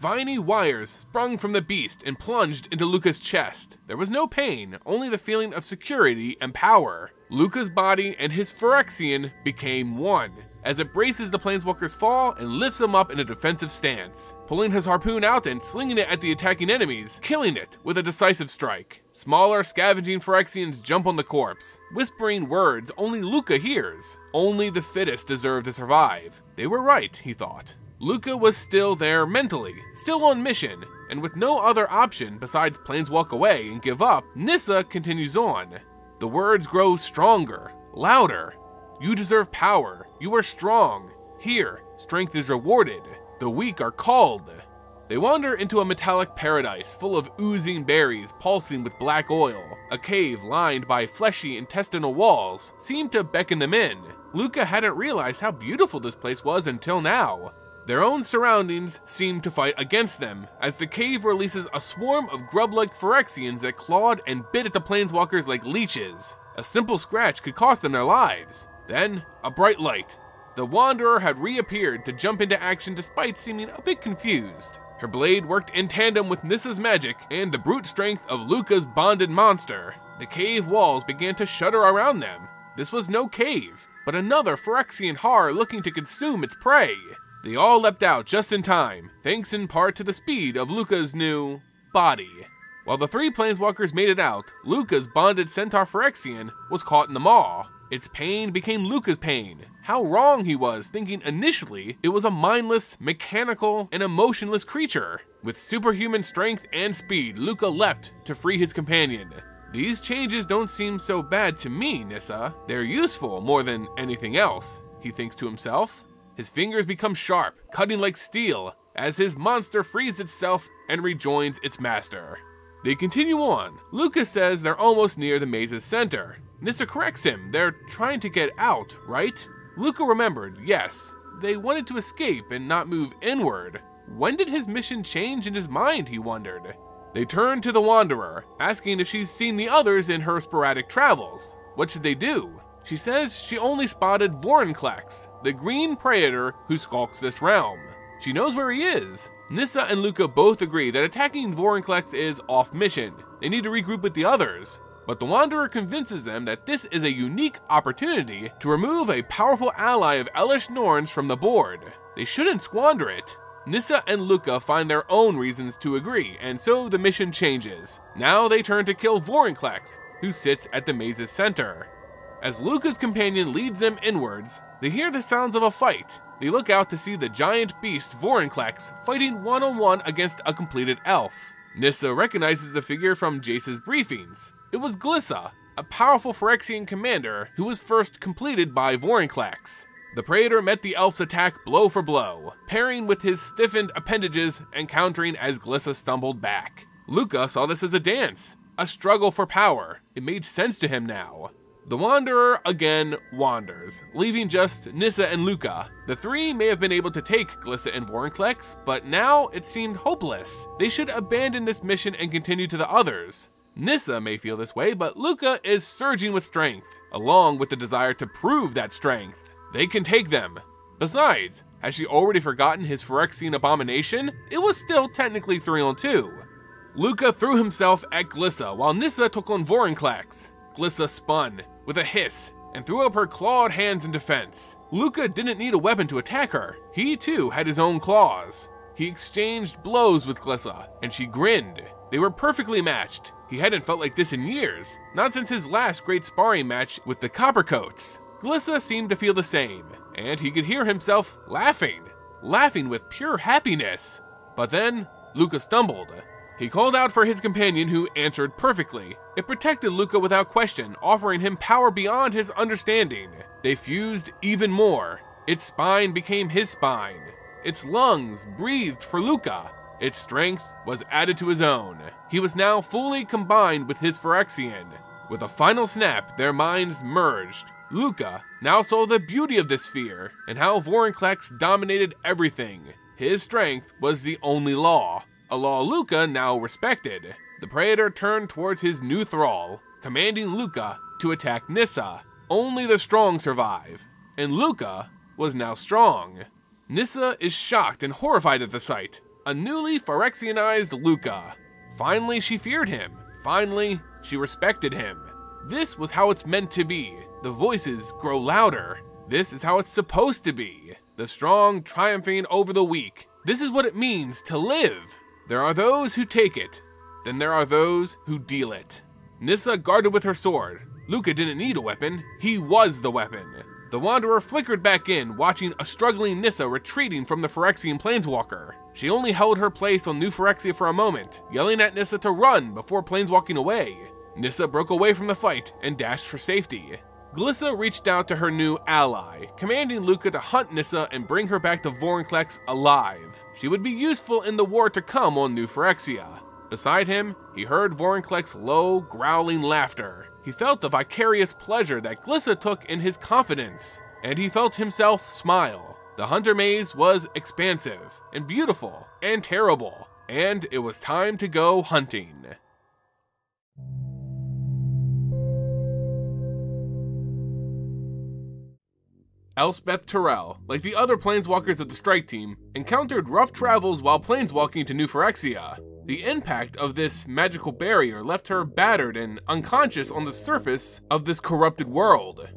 Viney wires sprung from the beast and plunged into Lukka's chest. There was no pain, only the feeling of security and power. Lukka's body and his Phyrexian became one, as it braces the Planeswalker's fall and lifts him up in a defensive stance, pulling his harpoon out and slinging it at the attacking enemies, killing it with a decisive strike. Smaller, scavenging Phyrexians jump on the corpse, whispering words only Lukka hears. Only the fittest deserve to survive. They were right, he thought. Lukka was still there mentally, still on mission, and with no other option besides planeswalk away and give up, Nissa continues on. The words grow stronger, louder, you deserve power. You are strong. Here, strength is rewarded. The weak are called. They wander into a metallic paradise full of oozing berries pulsing with black oil. A cave lined by fleshy intestinal walls seemed to beckon them in. Lukka hadn't realized how beautiful this place was until now. Their own surroundings seemed to fight against them, as the cave releases a swarm of grub-like Phyrexians that clawed and bit at the planeswalkers like leeches. A simple scratch could cost them their lives. Then, a bright light. The Wanderer had reappeared to jump into action despite seeming a bit confused. Her blade worked in tandem with Nissa's magic and the brute strength of Lukka's bonded monster. The cave walls began to shudder around them. This was no cave, but another Phyrexian Har looking to consume its prey. They all leapt out just in time, thanks in part to the speed of Lukka's new body. While the three planeswalkers made it out, Lukka's bonded centaur Phyrexian was caught in the maw. Its pain became Lukka's pain. How wrong he was thinking initially it was a mindless, mechanical, and emotionless creature. With superhuman strength and speed, Lukka leapt to free his companion. These changes don't seem so bad to me, Nissa. They're useful more than anything else, he thinks to himself. His fingers become sharp, cutting like steel, as his monster frees itself and rejoins its master. They continue on. Lukka says they're almost near the maze's center. Nissa corrects him, they're trying to get out, right? Lukka remembered, yes. They wanted to escape and not move inward. When did his mission change in his mind, he wondered. They turn to the Wanderer, asking if she's seen the others in her sporadic travels. What should they do? She says she only spotted Vorinclex, the green praetor who skulks this realm. She knows where he is. Nissa and Lukka both agree that attacking Vorinclex is off mission. They need to regroup with the others. But the Wanderer convinces them that this is a unique opportunity to remove a powerful ally of Elesh Norn's from the board. They shouldn't squander it. Nissa and Lukka find their own reasons to agree, and so the mission changes. Now they turn to kill Vorinclex, who sits at the maze's center. As Lukka's companion leads them inwards, they hear the sounds of a fight. They look out to see the giant beast Vorinclex fighting one-on-one against a compleated elf. Nissa recognizes the figure from Jace's briefings. It was Glissa, a powerful Phyrexian commander who was first compleated by Vorinclex. The Praetor met the elf's attack blow for blow, pairing with his stiffened appendages and countering as Glissa stumbled back. Lukka saw this as a dance, a struggle for power. It made sense to him now. The Wanderer again wanders, leaving just Nissa and Lukka. The three may have been able to take Glissa and Vorinclex, but now it seemed hopeless. They should abandon this mission and continue to the others. Nissa may feel this way, but Lukka is surging with strength, along with the desire to prove that strength. They can take them. Besides, has she already forgotten his Phyrexian abomination? It was still technically 3 on 2. Lukka threw himself at Glissa while Nissa took on Vorinclex. Glissa spun, with a hiss and threw up her clawed hands in defense. Lukka didn't need a weapon to attack her. He too had his own claws. He exchanged blows with Glissa, and she grinned. They were perfectly matched. He hadn't felt like this in years, not since his last great sparring match with the Coppercoats. Glissa seemed to feel the same, and he could hear himself laughing, laughing with pure happiness. But then, Lukka stumbled, he called out for his companion who answered perfectly. It protected Lukka without question, offering him power beyond his understanding. They fused even more. Its spine became his spine. Its lungs breathed for Lukka. Its strength was added to his own. He was now fully combined with his Phyrexian. With a final snap, their minds merged. Lukka now saw the beauty of this sphere, and how Vorinclex dominated everything. His strength was the only law a law Lukka now respected. The Praetor turned towards his new thrall, commanding Lukka to attack Nissa. Only the strong survive, and Lukka was now strong. Nissa is shocked and horrified at the sight. A newly Phyrexianized Lukka. Finally, she feared him. Finally, she respected him. This was how it's meant to be. The voices grow louder. This is how it's supposed to be. The strong triumphing over the weak. This is what it means to live. There are those who take it, then there are those who deal it. Nissa guarded with her sword. Lukka didn't need a weapon, he was the weapon. The Wanderer flickered back in, watching a struggling Nissa retreating from the Phyrexian Planeswalker. She only held her place on New Phyrexia for a moment, yelling at Nissa to run before planeswalking away. Nissa broke away from the fight and dashed for safety. Glissa reached out to her new ally, commanding Lukka to hunt Nissa and bring her back to Vorinclex alive. She would be useful in the war to come on New Phyrexia. Beside him, he heard Vorinclex's low, growling laughter. He felt the vicarious pleasure that Glissa took in his confidence, and he felt himself smile. The Hunter Maze was expansive, and beautiful, and terrible, and it was time to go hunting. Elspeth Tirel, like the other planeswalkers of the strike team, encountered rough travels while planeswalking to New Phyrexia. The impact of this magical barrier left her battered and unconscious on the surface of this corrupted world.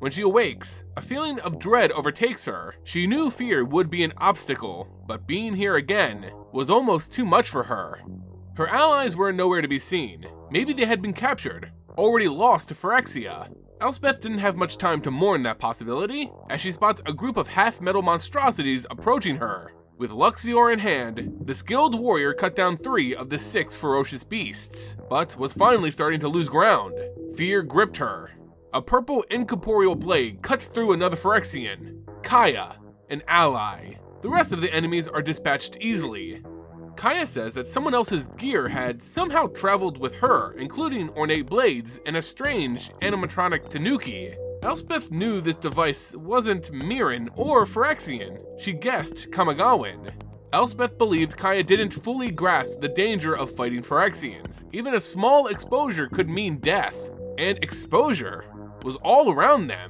When she awakes, a feeling of dread overtakes her. She knew fear would be an obstacle, but being here again was almost too much for her. Her allies were nowhere to be seen. Maybe they had been captured, already lost to Phyrexia, Elspeth didn't have much time to mourn that possibility, as she spots a group of half-metal monstrosities approaching her. With Luxior in hand, the skilled warrior cut down three of the six ferocious beasts, but was finally starting to lose ground. Fear gripped her. A purple incorporeal blade cuts through another Phyrexian, Kaya, an ally. The rest of the enemies are dispatched easily, Kaya says that someone else's gear had somehow traveled with her, including ornate blades and a strange animatronic Tanuki. Elspeth knew this device wasn't Mirran or Phyrexian. She guessed Kamigawan. Elspeth believed Kaya didn't fully grasp the danger of fighting Phyrexians. Even a small exposure could mean death. And exposure was all around them.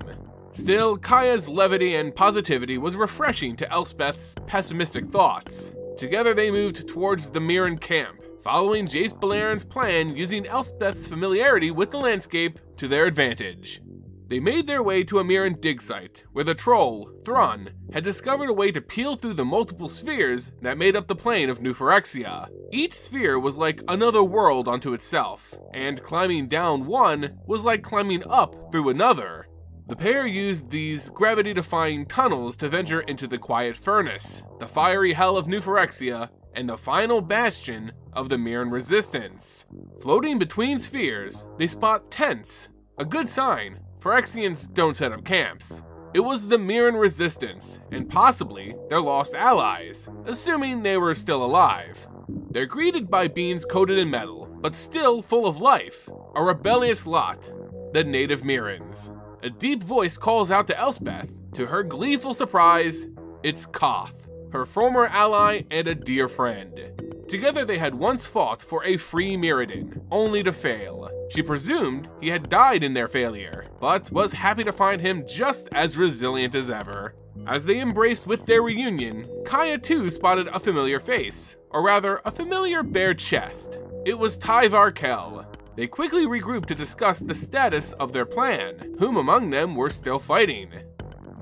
Still, Kaya's levity and positivity was refreshing to Elspeth's pessimistic thoughts. Together they moved towards the Mirran camp, following Jace Beleren's plan using Elspeth's familiarity with the landscape to their advantage. They made their way to a Mirran dig site, where the troll, Thrun, had discovered a way to peel through the multiple spheres that made up the plane of New Phyrexia. Each sphere was like another world unto itself, and climbing down one was like climbing up through another, the pair used these gravity-defying tunnels to venture into the Quiet Furnace, the fiery hell of New Phyrexia, and the final bastion of the Mirran Resistance. Floating between spheres, they spot tents, a good sign. Phyrexians don't set up camps. It was the Mirran Resistance, and possibly their lost allies, assuming they were still alive. They're greeted by beings coated in metal, but still full of life, a rebellious lot, the native Mirrans. A deep voice calls out to Elspeth. To her gleeful surprise, it's Koth, her former ally and a dear friend. Together they had once fought for a free Mirrodin, only to fail. She presumed he had died in their failure, but was happy to find him just as resilient as ever. As they embraced with their reunion, Kaya too spotted a familiar face, or rather, a familiar bare chest. It was Tyvar Kell. They quickly regrouped to discuss the status of their plan, whom among them were still fighting.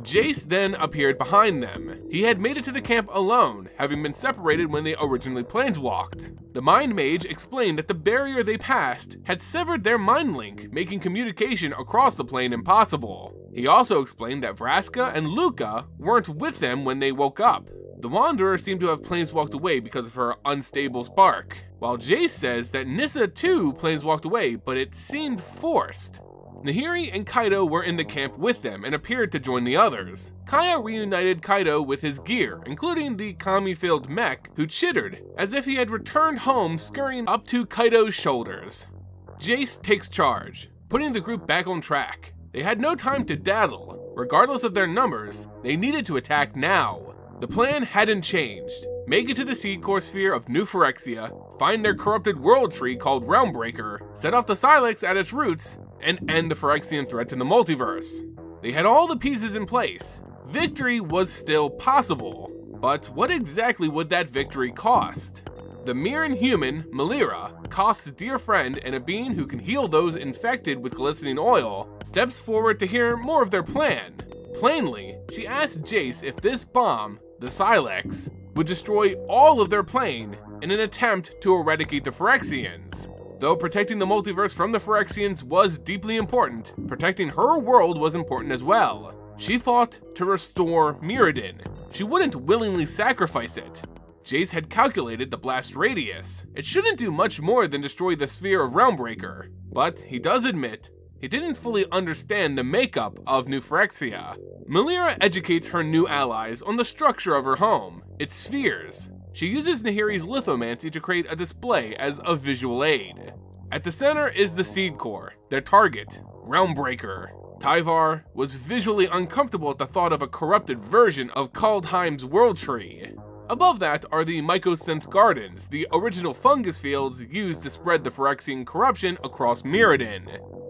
Jace then appeared behind them. He had made it to the camp alone, having been separated when they originally planeswalked. The Mind Mage explained that the barrier they passed had severed their mind link, making communication across the plane impossible. He also explained that Vraska and Lukka weren't with them when they woke up. The Wanderer seemed to have planeswalked away because of her unstable spark, while Jace says that Nissa too planeswalked away, but it seemed forced. Nahiri and Kaito were in the camp with them and appeared to join the others. Kaya reunited Kaito with his gear, including the Kami-filled mech, who chittered, as if he had returned home scurrying up to Kaito's shoulders. Jace takes charge, putting the group back on track. They had no time to daddle. Regardless of their numbers, they needed to attack now. The plan hadn't changed. Make it to the seed core sphere of New Phyrexia, find their corrupted world tree called Realmbreaker, set off the Sylex at its roots, and end the Phyrexian threat to the multiverse. They had all the pieces in place. Victory was still possible. But what exactly would that victory cost? The Mirran human, Melira, Koth's dear friend and a being who can heal those infected with glistening oil, steps forward to hear more of their plan. Plainly, she asks Jace if this bomb, the Sylex, would destroy all of their plane in an attempt to eradicate the Phyrexians. Though protecting the multiverse from the Phyrexians was deeply important, protecting her world was important as well. She fought to restore Mirrodin. She wouldn't willingly sacrifice it. Jace had calculated the blast radius. It shouldn't do much more than destroy the sphere of Realmbreaker, but he does admit he didn't fully understand the makeup of New Phyrexia. Melira educates her new allies on the structure of her home, its spheres, she uses Nahiri's lithomancy to create a display as a visual aid. At the center is the Seed Core, their target, Realmbreaker. Tyvar was visually uncomfortable at the thought of a corrupted version of Kaldheim's World Tree. Above that are the Mycosynth Gardens, the original fungus fields used to spread the Phyrexian corruption across Mirrodin.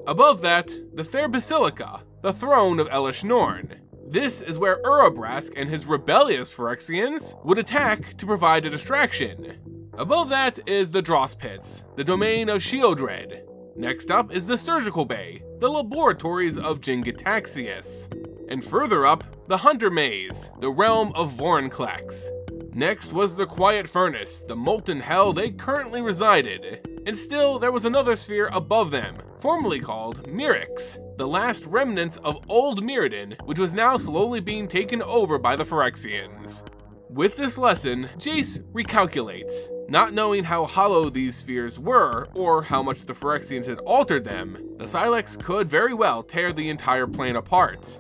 Above that, the Fair Basilica, the throne of Elesh Norn. This is where Urabrask and his rebellious Phyrexians would attack to provide a distraction. Above that is the Dross Pits, the domain of Sheoldred. Next up is the Surgical Bay, the laboratories of Jin-Gitaxias. And further up, the Hunter Maze, the realm of Vorinclex. Next was the Quiet Furnace, the molten hell they currently resided. And still, there was another sphere above them, formerly called Mirrex, the last remnants of old Mirrodin, which was now slowly being taken over by the Phyrexians. With this lesson, Jace recalculates, not knowing how hollow these spheres were, or how much the Phyrexians had altered them, the Sylex could very well tear the entire plane apart.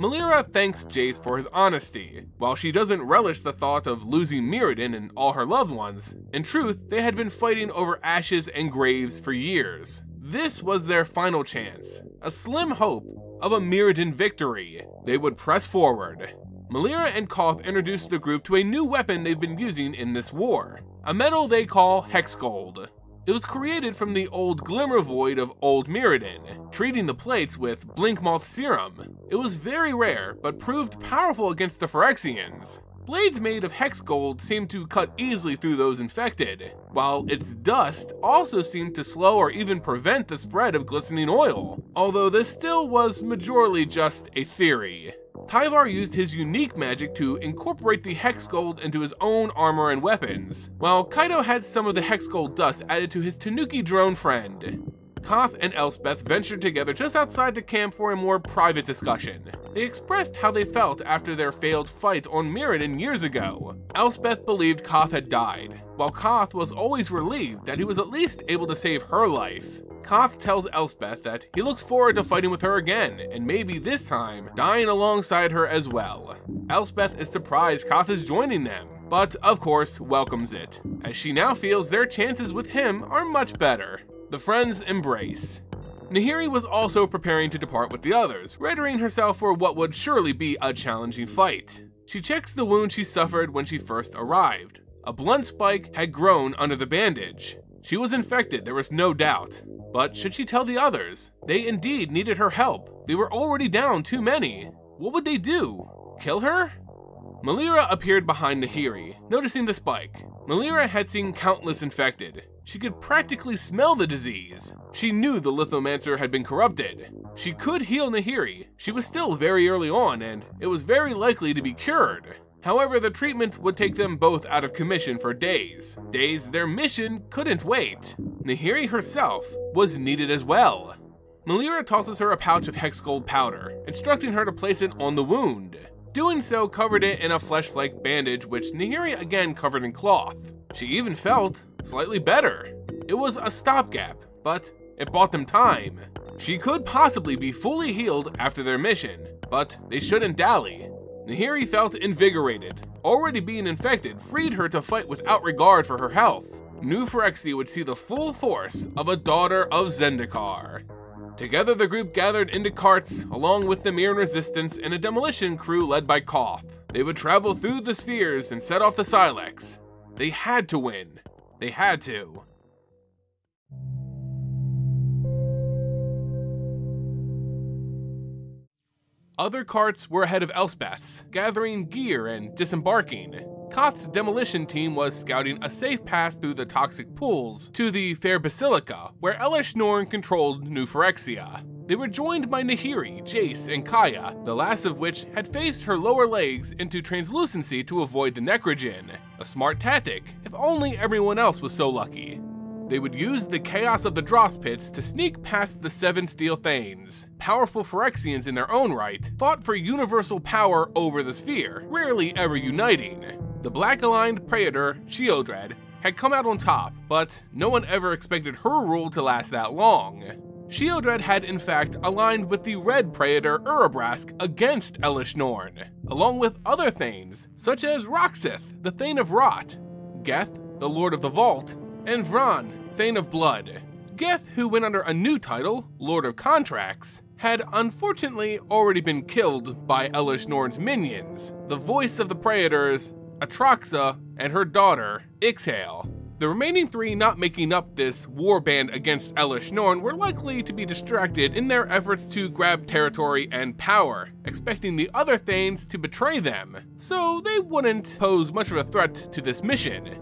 Melira thanks Jace for his honesty. While she doesn't relish the thought of losing Mirrodin and all her loved ones, in truth, they had been fighting over ashes and graves for years. This was their final chance, a slim hope of a Mirrodin victory. They would press forward. Melira and Koth introduced the group to a new weapon they've been using in this war, a metal they call Hexgold. It was created from the old Glimmer Void of Old Mirrodin, treating the plates with Blinkmoth Serum. It was very rare, but proved powerful against the Phyrexians. Blades made of hex gold seemed to cut easily through those infected, while its dust also seemed to slow or even prevent the spread of glistening oil, although this still was majorly just a theory. Tyvar used his unique magic to incorporate the hex gold into his own armor and weapons, while Kaito had some of the hex gold dust added to his Tanuki drone friend. Koth and Elspeth ventured together just outside the camp for a more private discussion. They expressed how they felt after their failed fight on Mirrodin years ago. Elspeth believed Koth had died, while Koth was always relieved that he was at least able to save her life. Koth tells Elspeth that he looks forward to fighting with her again, and maybe this time, dying alongside her as well. Elspeth is surprised Koth is joining them, but of course welcomes it, as she now feels their chances with him are much better. The friends embrace. Nahiri was also preparing to depart with the others, readying herself for what would surely be a challenging fight. She checks the wound she suffered when she first arrived. A blunt spike had grown under the bandage. She was infected, there was no doubt. But should she tell the others? They indeed needed her help. They were already down too many. What would they do? Kill her? Melira appeared behind Nahiri, noticing the spike. Melira had seen countless infected. She could practically smell the disease. She knew the Lithomancer had been corrupted. She could heal Nahiri. She was still very early on, and it was very likely to be cured. However, the treatment would take them both out of commission for days. Days their mission couldn't wait. Nahiri herself was needed as well. Melira tosses her a pouch of hex gold powder, instructing her to place it on the wound. Doing so covered it in a flesh-like bandage which Nahiri again covered in cloth. She even felt slightly better. It was a stopgap, but it bought them time. She could possibly be fully healed after their mission, but they shouldn't dally. Nahiri felt invigorated. Already being infected freed her to fight without regard for her health. New Phyrexia would see the full force of a daughter of Zendikar. Together the group gathered into carts, along with the Mirran Resistance and a demolition crew led by Koth. They would travel through the spheres and set off the Sylex. They had to win. They had to. Other carts were ahead of Elspeth's, gathering gear and disembarking. Koth's demolition team was scouting a safe path through the toxic pools to the Fair Basilica, where Elesh Norn controlled New Phyrexia. They were joined by Nahiri, Jace, and Kaya, the last of which had faced her lower legs into translucency to avoid the Necrogen. A smart tactic, if only everyone else was so lucky. They would use the chaos of the Dross pits to sneak past the Seven Steel Thanes. Powerful Phyrexians in their own right, fought for universal power over the sphere, rarely ever uniting. The black-aligned Praetor, Sheoldred, had come out on top, but no one ever expected her rule to last that long. Sheoldred had in fact aligned with the Red Praetor Urabrask against Elesh Norn, along with other Thanes, such as Roxith, the Thane of Rot, Geth, the Lord of the Vault, and Vran, Thane of Blood. Geth, who went under a new title, Lord of Contracts, had unfortunately already been killed by Elesh Norn's minions, the voice of the Praetors, Atraxa, and her daughter, Ixhel. The remaining three not making up this war band against Elesh Norn were likely to be distracted in their efforts to grab territory and power, expecting the other Thanes to betray them, so they wouldn't pose much of a threat to this mission.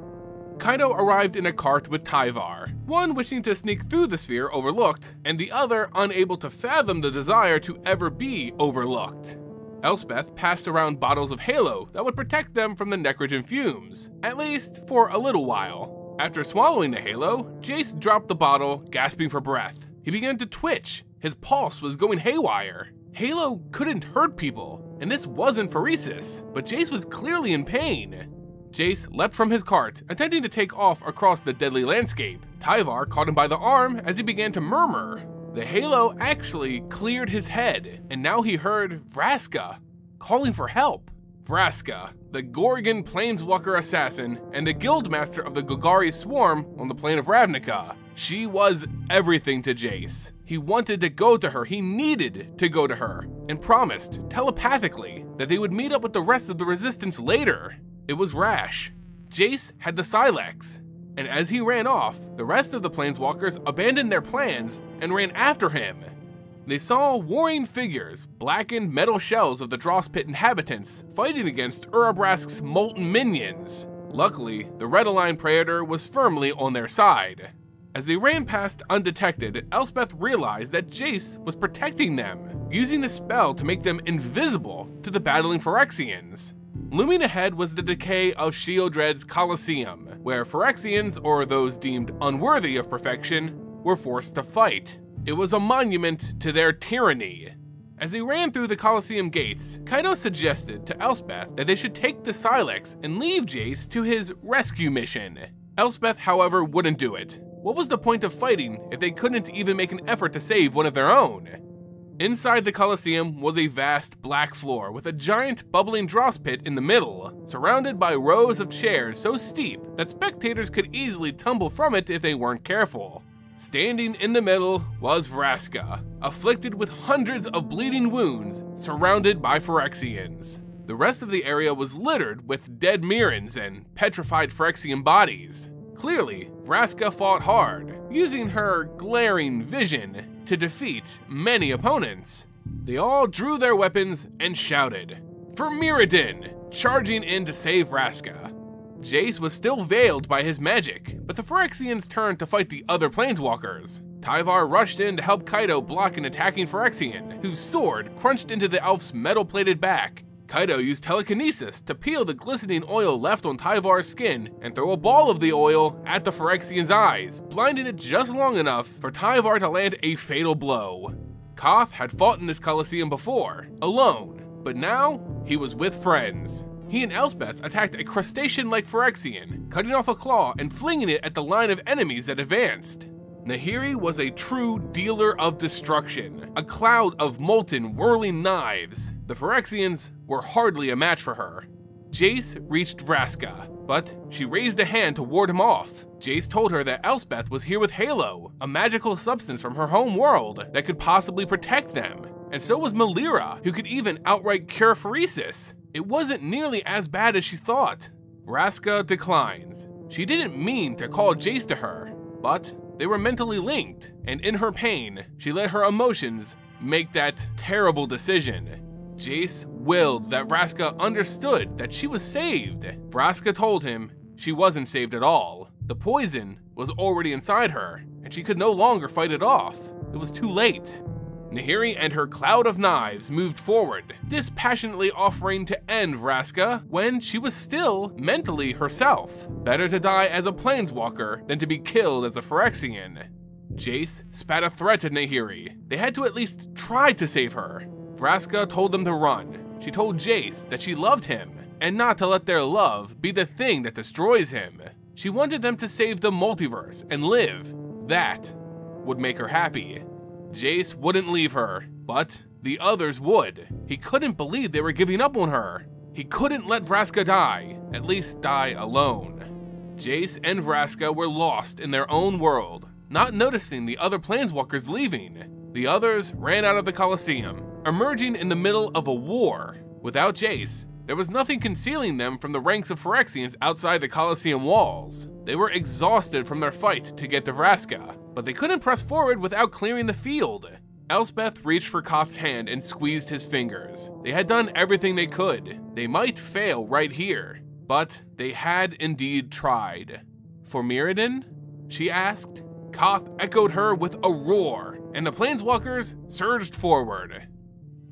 Kaito arrived in a cart with Tyvar, one wishing to sneak through the sphere overlooked, and the other unable to fathom the desire to ever be overlooked. Elspeth passed around bottles of Halo that would protect them from the Necrogen fumes, at least for a little while. After swallowing the Halo, Jace dropped the bottle, gasping for breath. He began to twitch, his pulse was going haywire. Halo couldn't hurt people, and this wasn't phyresis, but Jace was clearly in pain. Jace leapt from his cart, attempting to take off across the deadly landscape. Tyvar caught him by the arm as he began to murmur. The halo actually cleared his head, and now he heard Vraska calling for help. Vraska, the Gorgon planeswalker assassin and the guildmaster of the Golgari swarm on the plane of Ravnica. She was everything to Jace. He wanted to go to her, he needed to go to her, and promised, telepathically, that they would meet up with the rest of the resistance later. It was rash. Jace had the Sylex, and as he ran off, the rest of the Planeswalkers abandoned their plans and ran after him. They saw warring figures, blackened metal shells of the Dross Pit inhabitants, fighting against Urabrask's molten minions. Luckily, the Red Aligned Praetor was firmly on their side. As they ran past undetected, Elspeth realized that Jace was protecting them, using a spell to make them invisible to the battling Phyrexians. Looming ahead was the decay of Sheoldred's Colosseum, where Phyrexians, or those deemed unworthy of perfection, were forced to fight. It was a monument to their tyranny. As they ran through the Colosseum gates, Kaito suggested to Elspeth that they should take the Sylex and leave Jace to his rescue mission. Elspeth, however, wouldn't do it. What was the point of fighting if they couldn't even make an effort to save one of their own? Inside the Colosseum was a vast black floor with a giant bubbling dross pit in the middle, surrounded by rows of chairs so steep that spectators could easily tumble from it if they weren't careful. Standing in the middle was Vraska, afflicted with hundreds of bleeding wounds, surrounded by Phyrexians. The rest of the area was littered with dead Mirrans and petrified Phyrexian bodies. Clearly, Vraska fought hard, using her glaring vision to defeat many opponents. They all drew their weapons and shouted, For Mirrodin! Charging in to save Vraska. Jace was still veiled by his magic, but the Phyrexians turned to fight the other Planeswalkers. Tyvar rushed in to help Kaito block an attacking Phyrexian, whose sword crunched into the elf's metal-plated back. Kaito used telekinesis to peel the glistening oil left on Tyvar's skin and throw a ball of the oil at the Phyrexian's eyes, blinding it just long enough for Tyvar to land a fatal blow. Koth had fought in this coliseum before, alone, but now he was with friends. He and Elspeth attacked a crustacean-like Phyrexian, cutting off a claw and flinging it at the line of enemies that advanced. Nahiri was a true dealer of destruction, a cloud of molten, whirling knives. The Phyrexians were hardly a match for her. Jace reached Vraska, but she raised a hand to ward him off. Jace told her that Elspeth was here with Halo, a magical substance from her home world that could possibly protect them. And so was Melira, who could even outright cure Phyresis. It wasn't nearly as bad as she thought. Vraska declines. She didn't mean to call Jace to her, but they were mentally linked, and in her pain, she let her emotions make that terrible decision. Jace willed that Vraska understood that she was saved. Vraska told him she wasn't saved at all. The poison was already inside her, and she could no longer fight it off. It was too late. Nahiri and her cloud of knives moved forward, dispassionately offering to end Vraska when she was still mentally herself. Better to die as a planeswalker than to be killed as a Phyrexian. Jace spat a threat at Nahiri. They had to at least try to save her. Vraska told them to run. She told Jace that she loved him, and not to let their love be the thing that destroys him. She wanted them to save the multiverse and live. That would make her happy. Jace wouldn't leave her, but the others would. He couldn't believe they were giving up on her. He couldn't let Vraska die, at least die alone. Jace and Vraska were lost in their own world, not noticing the other planeswalkers leaving. The others ran out of the Colosseum, emerging in the middle of a war. Without Jace, there was nothing concealing them from the ranks of Phyrexians outside the Colosseum walls. They were exhausted from their fight to get to Vraska, but they couldn't press forward without clearing the field. Elspeth reached for Koth's hand and squeezed his fingers. They had done everything they could. They might fail right here, but they had indeed tried. For Mirrodin? She asked. Koth echoed her with a roar, and the planeswalkers surged forward.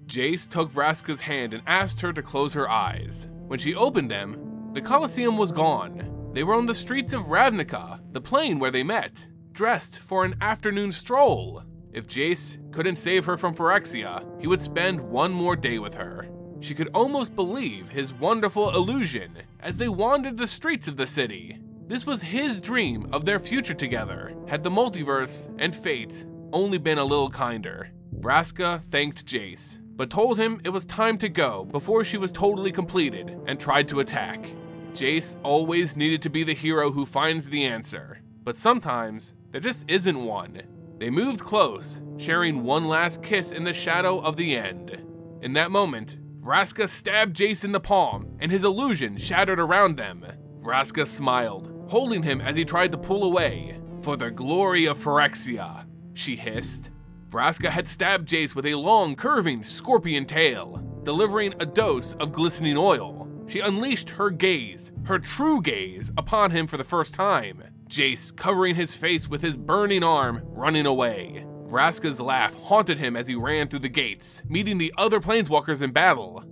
Jace took Vraska's hand and asked her to close her eyes. When she opened them, the Colosseum was gone. They were on the streets of Ravnica, the plane where they met dressed for an afternoon stroll. If Jace couldn't save her from Phyrexia, he would spend one more day with her. She could almost believe his wonderful illusion as they wandered the streets of the city. This was his dream of their future together, had the multiverse and fate only been a little kinder. Vraska thanked Jace, but told him it was time to go before she was totally compleated and tried to attack. Jace always needed to be the hero who finds the answer, but sometimes there just isn't one. They moved close, sharing one last kiss in the shadow of the end. In that moment, Vraska stabbed Jace in the palm, and his illusion shattered around them. Vraska smiled, holding him as he tried to pull away. For the glory of Phyrexia, she hissed. Vraska had stabbed Jace with a long, curving scorpion tail, delivering a dose of glistening oil. She unleashed her gaze, her true gaze, upon him for the first time. Jace covering his face with his burning arm, running away. Vraska's laugh haunted him as he ran through the gates, meeting the other planeswalkers in battle.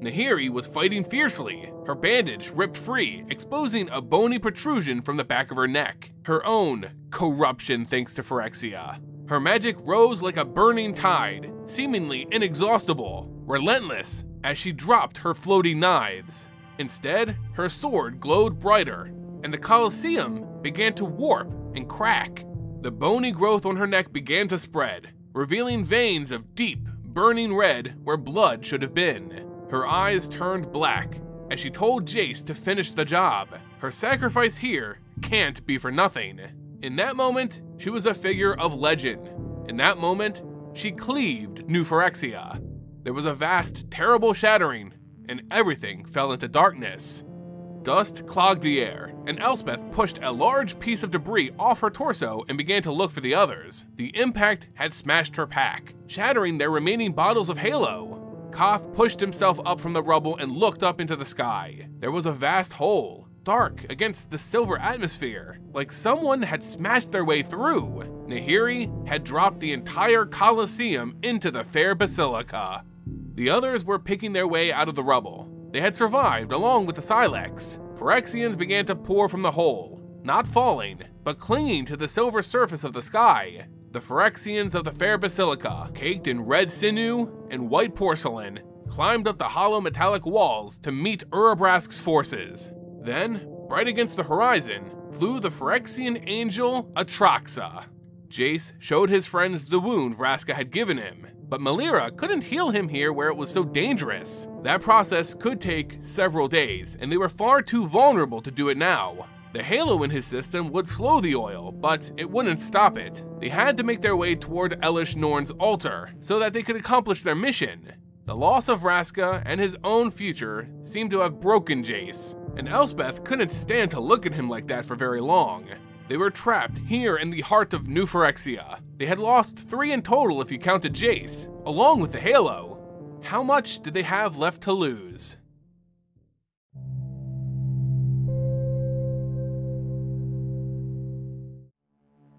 Nahiri was fighting fiercely, her bandage ripped free, exposing a bony protrusion from the back of her neck. Her own corruption thanks to Phyrexia. Her magic rose like a burning tide, seemingly inexhaustible, relentless, as she dropped her floating knives. Instead, her sword glowed brighter, and the Colosseum began to warp and crack. The bony growth on her neck began to spread, revealing veins of deep, burning red where blood should have been. Her eyes turned black as she told Jace to finish the job. Her sacrifice here can't be for nothing. In that moment, she was a figure of legend. In that moment, she cleaved New Phyrexia. There was a vast, terrible shattering, and everything fell into darkness. Dust clogged the air, and Elspeth pushed a large piece of debris off her torso and began to look for the others. The impact had smashed her pack, shattering their remaining bottles of Halo. Koth pushed himself up from the rubble and looked up into the sky. There was a vast hole, dark against the silver atmosphere, like someone had smashed their way through. Nahiri had dropped the entire Colosseum into the fair basilica. The others were picking their way out of the rubble. They had survived along with the Sylex. Phyrexians began to pour from the hole, not falling, but clinging to the silver surface of the sky. The Phyrexians of the fair basilica, caked in red sinew and white porcelain, climbed up the hollow metallic walls to meet Urabrask's forces. Then, right against the horizon, flew the Phyrexian angel Atraxa. Jace showed his friends the wound Vraska had given him, but Melira couldn't heal him here where it was so dangerous. That process could take several days, and they were far too vulnerable to do it now. The halo in his system would slow the oil, but it wouldn't stop it. They had to make their way toward Elesh Norn's altar, so that they could accomplish their mission. The loss of Vraska and his own future seemed to have broken Jace, and Elspeth couldn't stand to look at him like that for very long. They were trapped here in the heart of New Phyrexia. They had lost three in total if you counted Jace, along with the Halo. How much did they have left to lose?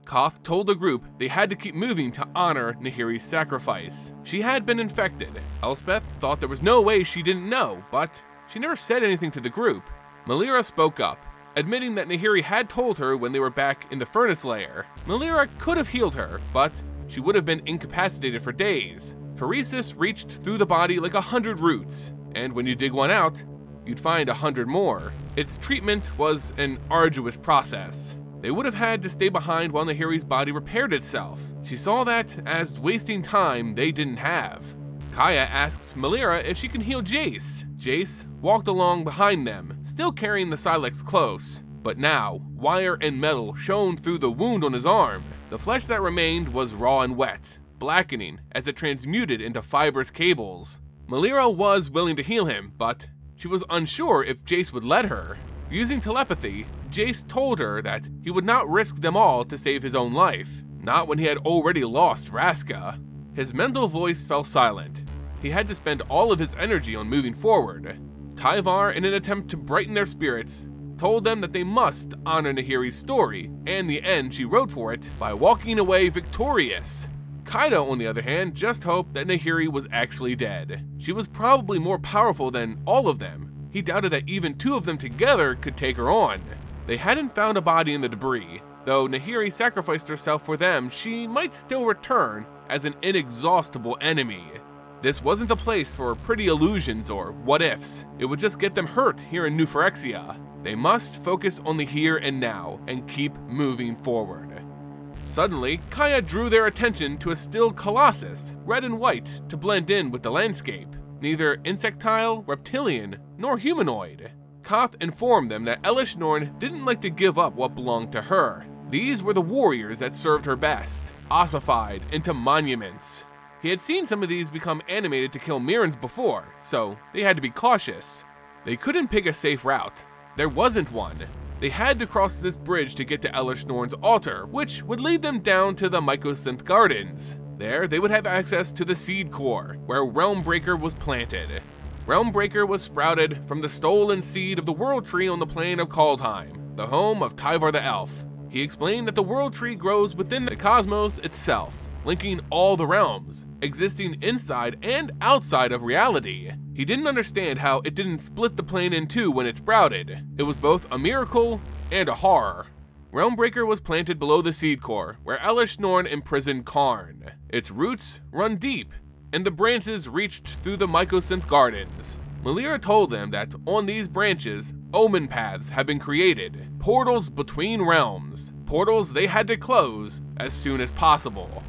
Koth told the group they had to keep moving to honor Nahiri's sacrifice. She had been infected. Elspeth thought there was no way she didn't know, but she never said anything to the group. Melira spoke up, admitting that Nahiri had told her when they were back in the furnace layer. Melira could have healed her, but she would have been incapacitated for days. Phyresis reached through the body like a hundred roots, and when you dig one out, you'd find a hundred more. Its treatment was an arduous process. They would have had to stay behind while Nahiri's body repaired itself. She saw that as wasting time they didn't have. Kaya asks Melira if she can heal Jace. Jace walked along behind them, still carrying the Sylex close. But now, wire and metal shone through the wound on his arm. The flesh that remained was raw and wet, blackening as it transmuted into fibrous cables. Melira was willing to heal him, but she was unsure if Jace would let her. Using telepathy, Jace told her that he would not risk them all to save his own life, not when he had already lost Vraska. His mental voice fell silent. He had to spend all of his energy on moving forward. Tyvar, in an attempt to brighten their spirits, told them that they must honor Nahiri's story and the end she wrote for it by walking away victorious. Kaito, on the other hand, just hoped that Nahiri was actually dead. She was probably more powerful than all of them. He doubted that even two of them together could take her on. They hadn't found a body in the debris. Though Nahiri sacrificed herself for them, she might still return as an inexhaustible enemy. This wasn't a place for pretty illusions or what ifs. It would just get them hurt here in New Phyrexia. They must focus on the here and now and keep moving forward. Suddenly, Kaya drew their attention to a still colossus, red and white, to blend in with the landscape. Neither insectile, reptilian, nor humanoid. Koth informed them that Elesh Norn didn't like to give up what belonged to her. These were the warriors that served her best, ossified into monuments. He had seen some of these become animated to kill Mirrans before, so they had to be cautious. They couldn't pick a safe route. There wasn't one. They had to cross this bridge to get to Elesh Norn's altar, which would lead them down to the Mycosynth Gardens. There, they would have access to the Seed Core, where Realmbreaker was planted. Realmbreaker was sprouted from the stolen seed of the World Tree on the plane of Kaldheim, the home of Tyvar the Elf. He explained that the World Tree grows within the cosmos itself, linking all the realms, existing inside and outside of reality. He didn't understand how it didn't split the plane in two when it sprouted. It was both a miracle and a horror. Realmbreaker was planted below the seed core, where Elesh Norn imprisoned Karn. Its roots run deep and the branches reached through the Mycosynth Gardens. Melira told them that on these branches, omen paths had been created, portals between realms, portals they had to close as soon as possible.